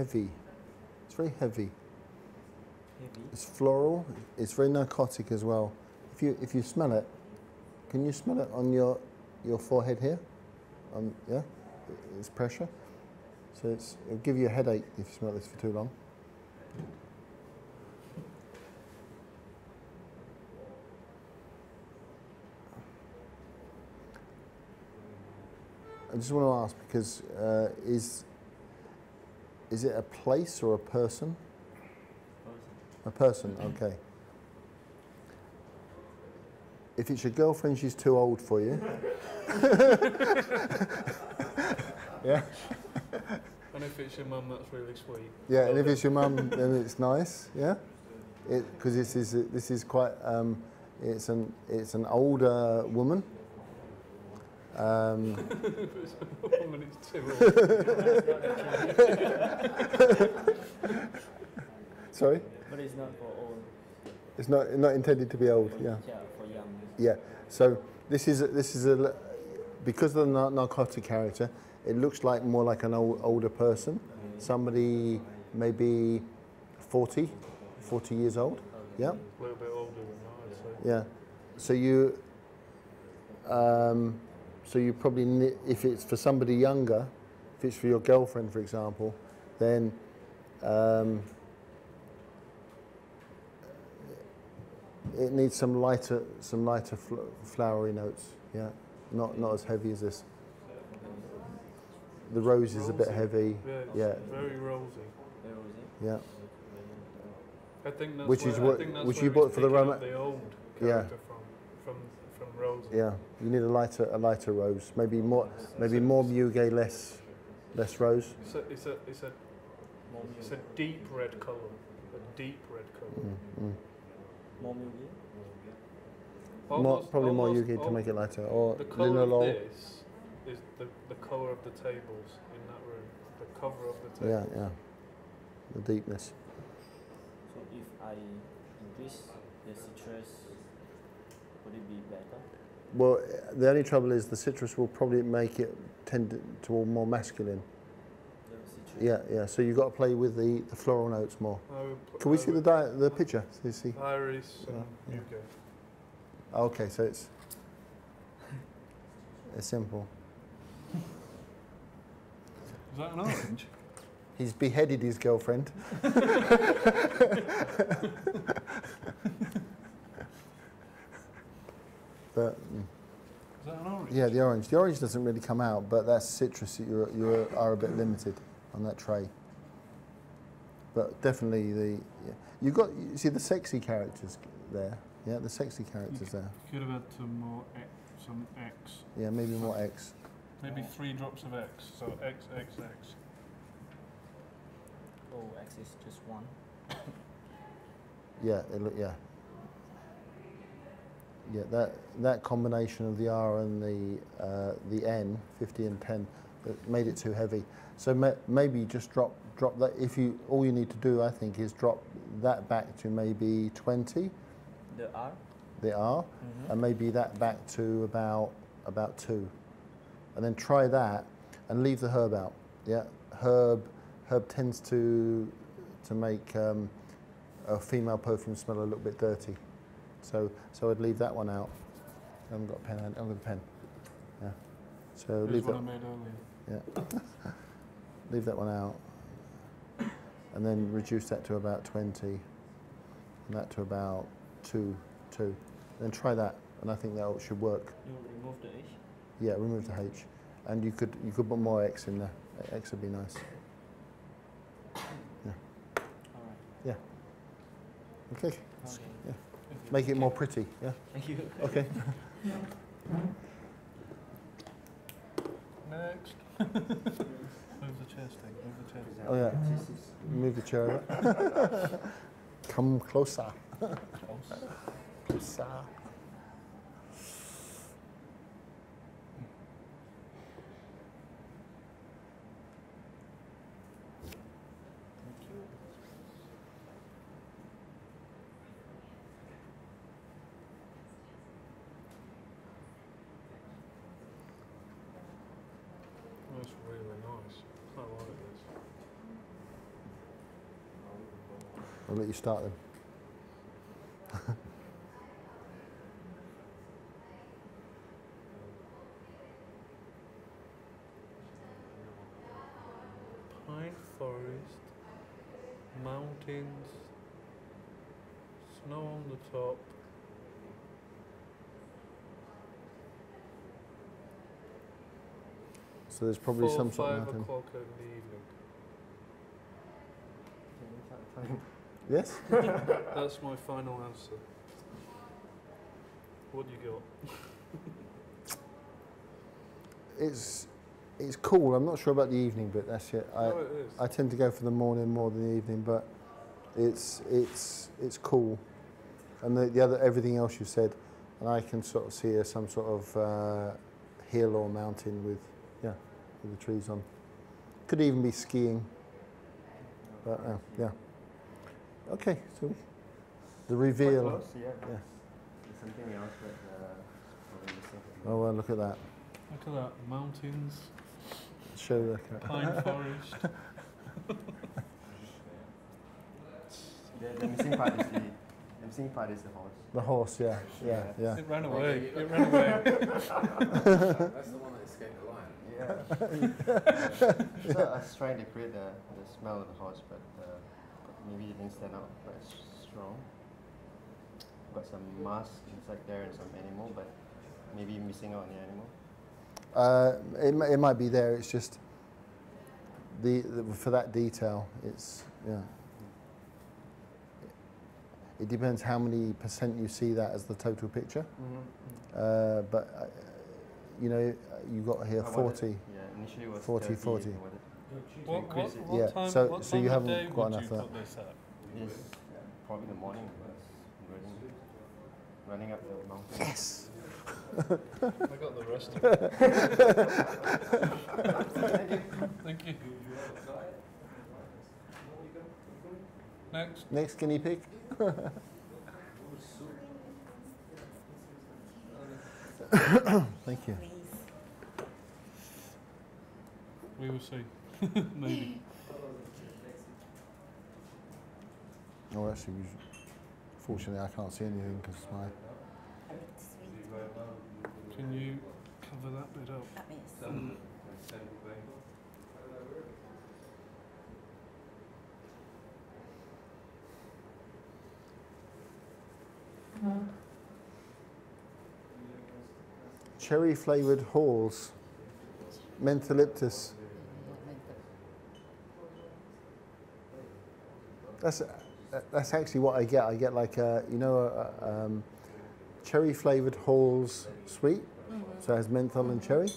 Heavy. It's very heavy. It's floral. It's very narcotic as well. If you if you smell it, can you smell it on your your forehead here? Um, yeah, it's pressure. So it's, it'll give you a headache if you smell this for too long. I just want to ask because uh, is is it a place or a person? A person, okay. If it's your girlfriend, she's too old for you. yeah, And if it's your mum, that's really sweet. yeah. And if it's your mum, then it's nice. Yeah, because this is this is quite. Um, it's an it's an older woman. Um, if it's a woman, it's too old. sorry, But it's not for all. it's not not intended to be old. Yeah. Yeah, for young. Yeah. So this is a, this is a because of the narcotic character, it looks like more like an old, older person, somebody maybe 40, 40 years old. Yeah. A little bit older than I. Yeah. So you um, so you probably if it's for somebody younger, if it's for your girlfriend, for example, then um, it needs some lighter some lighter fl- flowery notes. Yeah. Not not as heavy as this. The rose is a bit heavy. Yeah, very rosy. Where was it? Yeah. I think that's Which where, is what- which you bought for the picking Roma- the old Yeah. Rosie. Yeah. You need a lighter a lighter rose. Maybe more maybe more muguet, less less rose. It's a, it's a, it's a, More it's music. a deep red colour. A deep red colour. Mm, mm. More music. more, Almost- probably more almost yugi to make it lighter, or The colour of linalool. this is the, the colour of the tables in that room. The cover of the table. Yeah, tables. yeah. The deepness. So if I increase the citrus, would it be better? Well, the only trouble is the citrus will probably make it tend to more masculine. Citrus. Yeah, yeah. So you've got to play with the, the floral notes more. I Can we I see the di- the picture? So you see. Iris and Yeah. Hugo. Okay, so it's it's simple. Is that an orange? He's beheaded his girlfriend. but mm, Is that an orange? yeah, the orange. The orange doesn't really come out, but that's citrus. that You you are a bit limited on that tray. But definitely the yeah. you got you see the sexy characters there. Yeah, the sexy characters there. Could have had some more X, some X. Yeah, maybe more X. Maybe three drops of X, so X, X, X. Oh, X is just one. Yeah, it look, yeah. Yeah, that that combination of the R and the uh, the N, 50 and 10, that made it too heavy. So ma- maybe just drop drop that. If you all you need to do, I think, is drop that back to maybe 20, The R. the R, Mm-hmm. and maybe that back to about about two, and then try that and leave the herb out. Yeah, herb herb tends to to make um, a female perfume smell a little bit dirty, so so I'd leave that one out. I haven't got a pen. I haven't got a pen. Yeah, so Here's leave what that I made earlier. yeah leave that one out, and then reduce that to about twenty, and that to about two two. Then try that, and I think that should work. You remove the H. Yeah, remove the H, and you could you could put more X in there. X would be nice. Yeah. All right. Yeah. Okay, Okay. Make it more pretty. Yeah. Thank you. Okay. Next. move the chair, Sting. Move the chair. Oh yeah. Move the chair. over. Come closer. Closer. That's really nice. I like this. I'll let you start them. Pine forest, mountains, snow on the top. So there's probably four, some sort of o'clock in the evening. Yes. That's my final answer. What do you got? It's it's cool. I'm not sure about the evening, but that's it. I oh, it is. I tend to go for the morning more than the evening, but it's it's it's cool. And the, the other everything else you said, and I can sort of see a, some sort of uh, hill or mountain with yeah with the trees on. Could even be skiing. But uh, yeah. Okay, so the reveal. Close, yeah. Yeah. There's something else that uh, we're missing. Oh well, look at that. Look at that. Mountains, Show the pine forest. The, the missing part is the, the missing part is the horse. The horse, yeah, yeah, yeah. It ran away. It ran away. That's the one that escaped the lion. Yeah. so I was trying to create the, the smell of the horse, but uh, maybe it didn't stand out quite strong. Got some musk inside there and some animal, but maybe missing out on the animal. Uh, it, it might be there. It's just the, the for that detail. It's yeah. It depends how many percent you see that as the total picture. Uh, but uh, you know, you got here I wanted- 40. yeah, initially it was 40, 30, 40. I wanted What, what, increase it. what Yeah, time, so- what so time you haven't day got enough you of that. put this at? It's probably the morning running, running up the mountain. Yes. I got the rest of it. Thank you. Next. Next guinea pig. Thank you. We will see. Maybe. Oh, actually, we fortunately, I can't see anything because my. Can you cover that bit up? Cherry flavoured halls. Mentholyptus. That's that's actually what I get. I get like a you know a, a, um, cherry flavoured halls sweet, so it has menthol and cherry,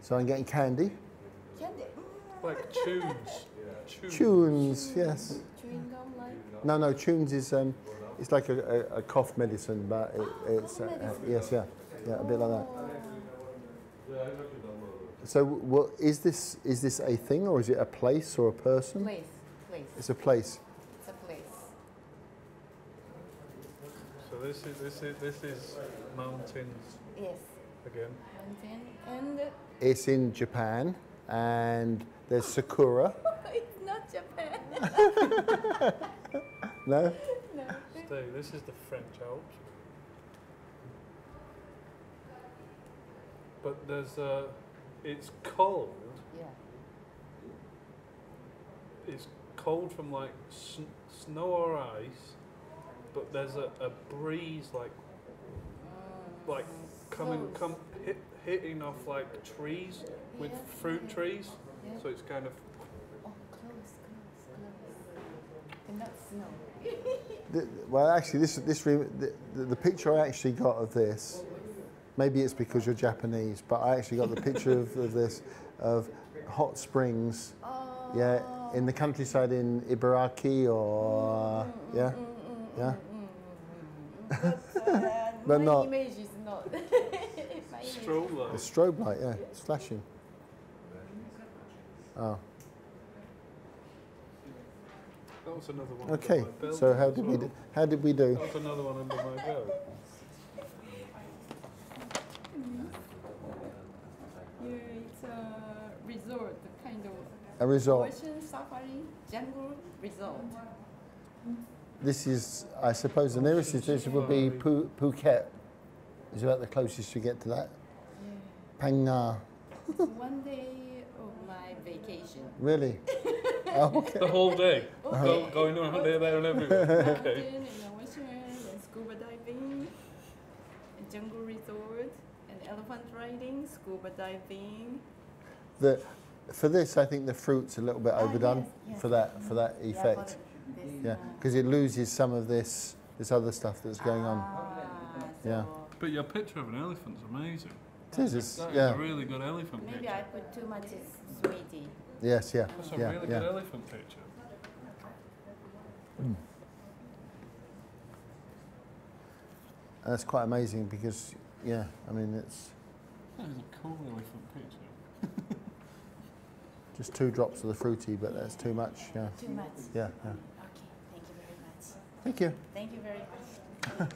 So I'm getting candy. Candy. Like tunes. Tunes. Tunes, yes. Chewing gum like? No, no, tunes is um, it's like a, a, a cough medicine, but it, it's uh, uh, yes, yeah, yeah, a bit like that. So, well, is this is this a thing or is it a place or a person? Place. Place. It's a place. It's a place. So this is this is this is mountains Yes. again. Mountain and It's in Japan, and there's sakura. it's not Japan. No, no. Stay. This is the French Alps. But there's a. It's cold. Yeah. It's cold from like sn- snow or ice, but there's a, a breeze like like coming Close. come hit, hitting off like trees with Yeah, fruit trees. yeah. So it's kind of Oh, close, close, close. And not snow. the, well, actually, this this re, the, the, the picture I actually got of this. Maybe it's because you're Japanese, but I actually got the picture of, of this of hot springs. Yeah, in the oh. countryside in Ibaraki or mm, mm, yeah, mm, yeah. Mm, mm, mm, but, uh, But my not- image is not. my image. strobe light. A strobe light, yeah, it's flashing. Oh, That was another one. okay. Under my So how as did we do, how did we do? That was another one under my belt. Yeah, it's a resort, kind of. A resort. Ocean safari, jungle resort. This is, I suppose, the nearest is this would be Phuket. Is about the closest you get to that. Phang Nga. One day of my vacation. Really? oh, okay. The whole day. Uh-huh. Go, going on there, there, and everywhere. Okay. and scuba diving, and jungle resort, and elephant riding, scuba diving. The, for this, I think the fruit's a little bit Ah, overdone yes, yes. for that for that effect. for this, Yeah, because it loses some of this this other stuff that's going on. ah, Yeah. so But your picture of an elephant's amazing. It is, it's- That is yeah. a really good elephant Maybe picture. I put too much sweetie. Yes, yeah, That's a yeah, really yeah. good elephant picture. And that's quite amazing because, yeah, I mean, it's That is a cool elephant picture. just two drops of the fruity, but that's too much. Yeah, Too much. yeah, yeah. Okay, thank you very much. Thank you. Thank you very much.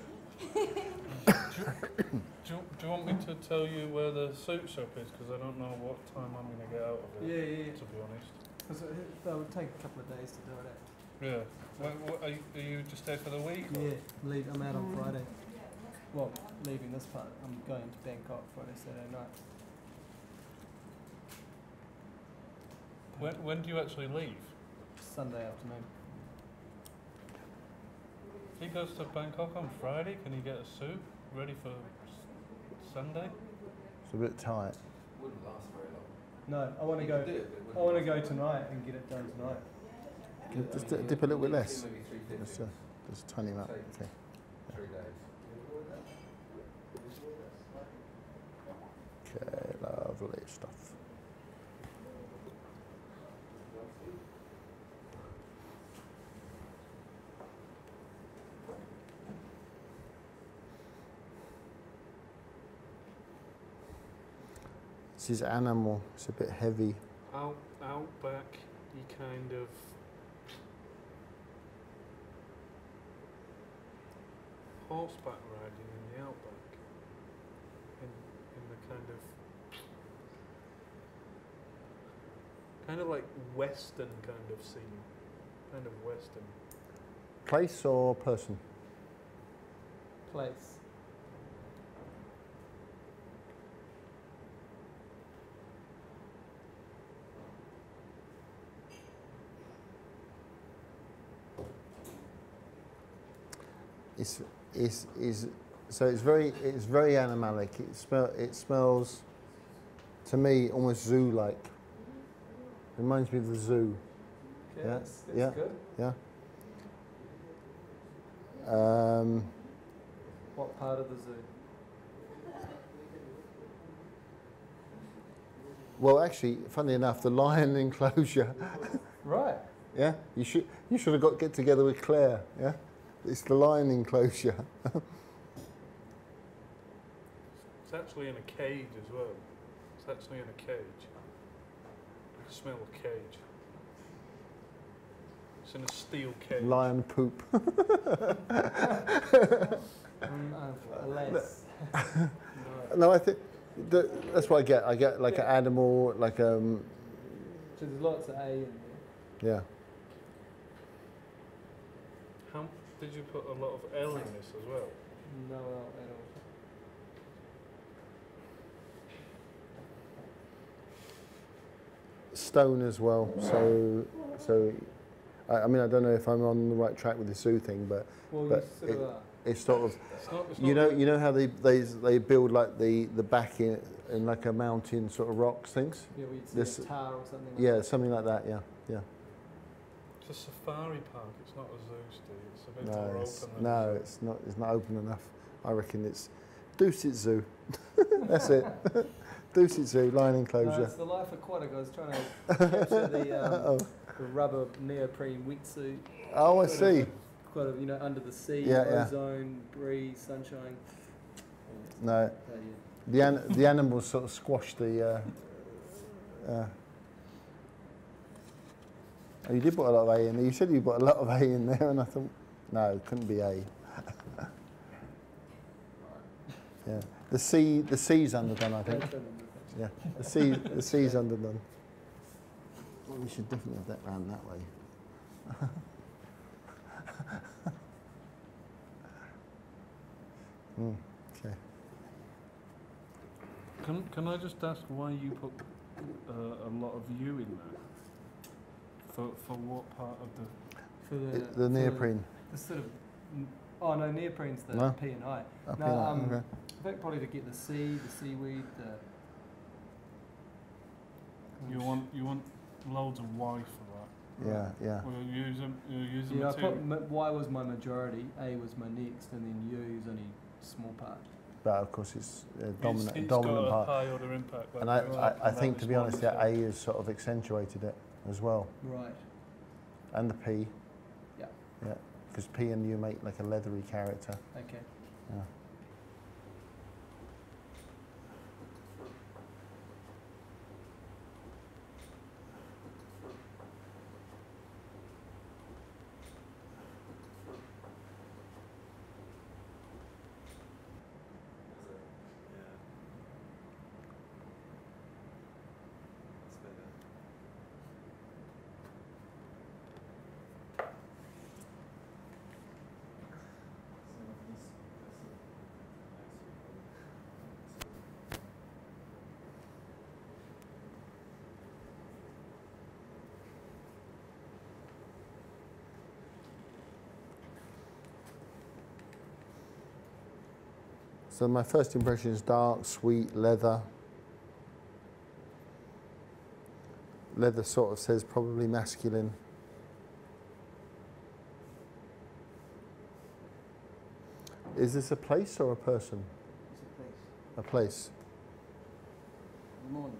Do you, do you want me to tell you where the soup shop is? Because I don't know what time I'm going to get out of it. Yeah, yeah, yeah. To be honest. Because it, that would take a couple of days to do it. Yeah. When, what, are, you, are you just there for the week? or- Yeah, leave, I'm out on Friday. Well, leaving this part, I'm going to Bangkok Friday, Saturday night. When, when do you actually leave? Sunday afternoon. He goes to Bangkok on Friday. Can he get a soup ready for s- Sunday? It's a bit tight. Wouldn't last very long. No, I want to You go. could do it, but it I want to wouldn't go tonight and get it done tonight. Just di- dip a little bit less. Maybe three fifty. Just, uh, just a tiny amount. Okay. Three days. Okay, lovely stuff. This is animal. It's a bit heavy. Out, out back, you kind of. Horseback riding in the outback. In, in the kind of. Kind of like western kind of scene. Kind of western. Place or person? Place. It's, it's, is so it's very it's very animalic. It smell it smells to me almost zoo-like. Reminds me of the zoo. Yeah, that's, that's yeah. good. Yeah. Um, What part of the zoo? Well, actually, funny enough, the lion enclosure. Right. yeah, you should you should have got get together with Claire. Yeah, it's the lion enclosure. It's actually in a cage as well. It's actually in a cage. You can smell the cage. It's in a steel cage. lion poop. Less. no, I think that, that's what I get. I get like an animal, like um, So there's lots of A in there. yeah. How did you put a lot of L in this as well? No L at all. stone as well. So, so I, I mean, I don't know if I'm on the right track with the zoo thing, but Well, but it, it's sort of It's not, it's you know you know how they they they build like the the back in, in like a mountain sort of rocks things. Yeah, we'd see This- a tower or something like Yeah, that. something like that. Yeah, yeah. It's a safari park. It's not a zoo, Steve. It's a bit No, more it's, open. than no, a zoo. it's not. It's not open enough. I reckon it's Dusit Zoo. That's it. Dusit Zoo, lion No, enclosure. it's the life aquatic. I was trying to capture the, um, oh. the rubber neoprene wetsuit. oh, I Quite a- see. Quite a, you know, under the sea, Yeah, yeah. ozone, breeze, sunshine. No, Oh, yeah. the an- the animals sort of squash the. Uh, uh, you did put a lot of A in there. You said you put a lot of A in there, and I thought, no, it couldn't be A. yeah, the C, the C's underdone, I think. That's what I'm Yeah, the C, the C's underdone. Well, we should definitely have that round that way. Hmm, okay. Can, can I just ask why you put uh, a lot of you in there? For, for what part of the... For the, It- for the neoprene. The sort of. Oh no, neoprene's the No? P and I. Oh, no, P&I, um, okay. I think probably to get the sea, the seaweed, the. You want, you want loads of Y for that. Yeah, yeah. Well, you use them, you use them Yeah, I put m- Y was my majority, A was my next, and then U is only small part. But of course, it's a dominant, it's dominant got a part. high order impact. And I, those I, I think, to be honest, one, yeah, A has sort of accentuated it as well, Right. and the P. Yeah. Yeah, because P and U make like a leathery character. Okay. Yeah. So my first impression is dark, sweet, leather. Leather sort of says probably masculine. Is this a place or a person? It's a place. A place. Morning.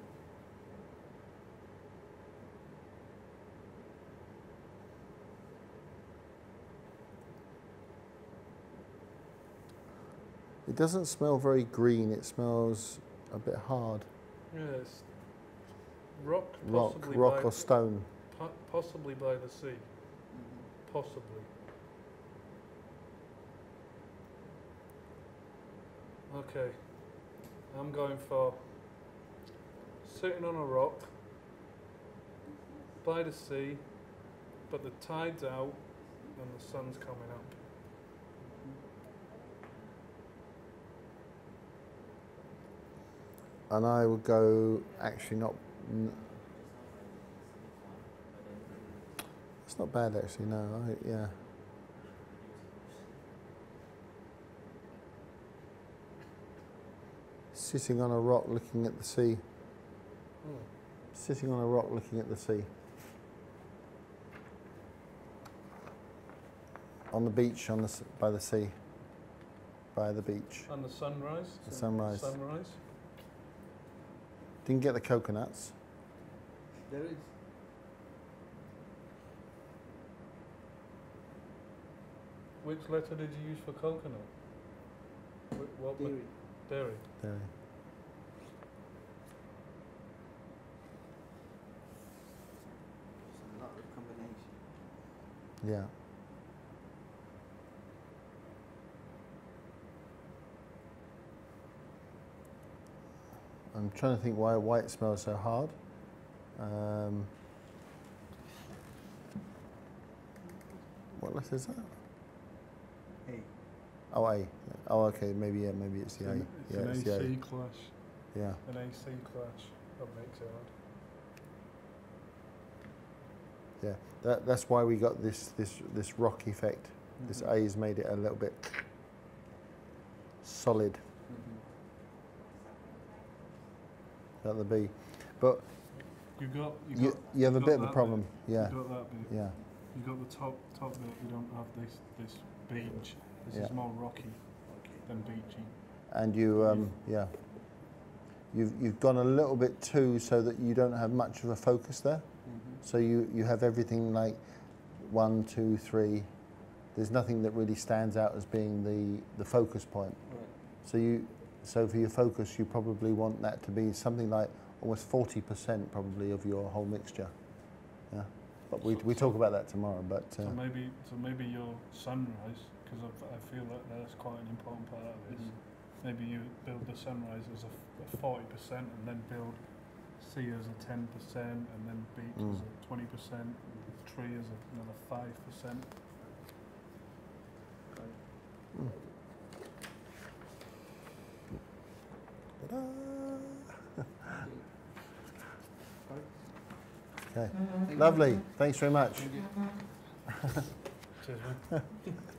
It doesn't smell very green. It smells a bit hard. Yes. Rock, Rock, possibly rock by, or stone. po- possibly by the sea. Possibly. Okay. I'm going for sitting on a rock by the sea, but the tide's out and the sun's coming up. And I would go actually not. It's not bad actually. No, I, yeah. Sitting on a rock looking at the sea. Hmm. Sitting on a rock looking at the sea. On the beach, on the by the sea. By the beach. And the sunrise. The sunrise. Sunrise. Didn't get the coconuts. There is. Which letter did you use for coconut? Wh- What wa- Dairy. Dairy. It's a lot of combination. Yeah. I'm trying to think why white smells so hard. Um, what letter is that? A. Oh, A. Oh, okay. Maybe yeah. Maybe it's the A. It's an, it's yeah, an it's the A. AC clash. Yeah. An AC clash. That makes it hard. Yeah, that, that's why we got this this this rock effect. This A has made it a little bit solid. That the B, but You got. You, you, got, you have a got bit of a problem. Bit. Yeah, You got that bit. yeah, You got the top top bit. You don't have this this beach. This Yeah. is more rocky than beachy. and you um, yeah. You've you've gone a little bit too so that you don't have much of a focus there. So you you have everything like one, two, three. There's nothing that really stands out as being the the focus point. Right. So you, so for your focus, you probably want that to be something like almost 40% probably of your whole mixture. Yeah. But we, So- we talk about that tomorrow. But uh, So maybe so maybe your sunrise, because I feel that that's quite an important part of this. Maybe you build the sunrise as a forty percent, and then build sea as a ten percent, and then beach as Mm. a twenty percent, tree as a, another five percent. okay, Mm-hmm. lovely. Thanks very much. Cheers.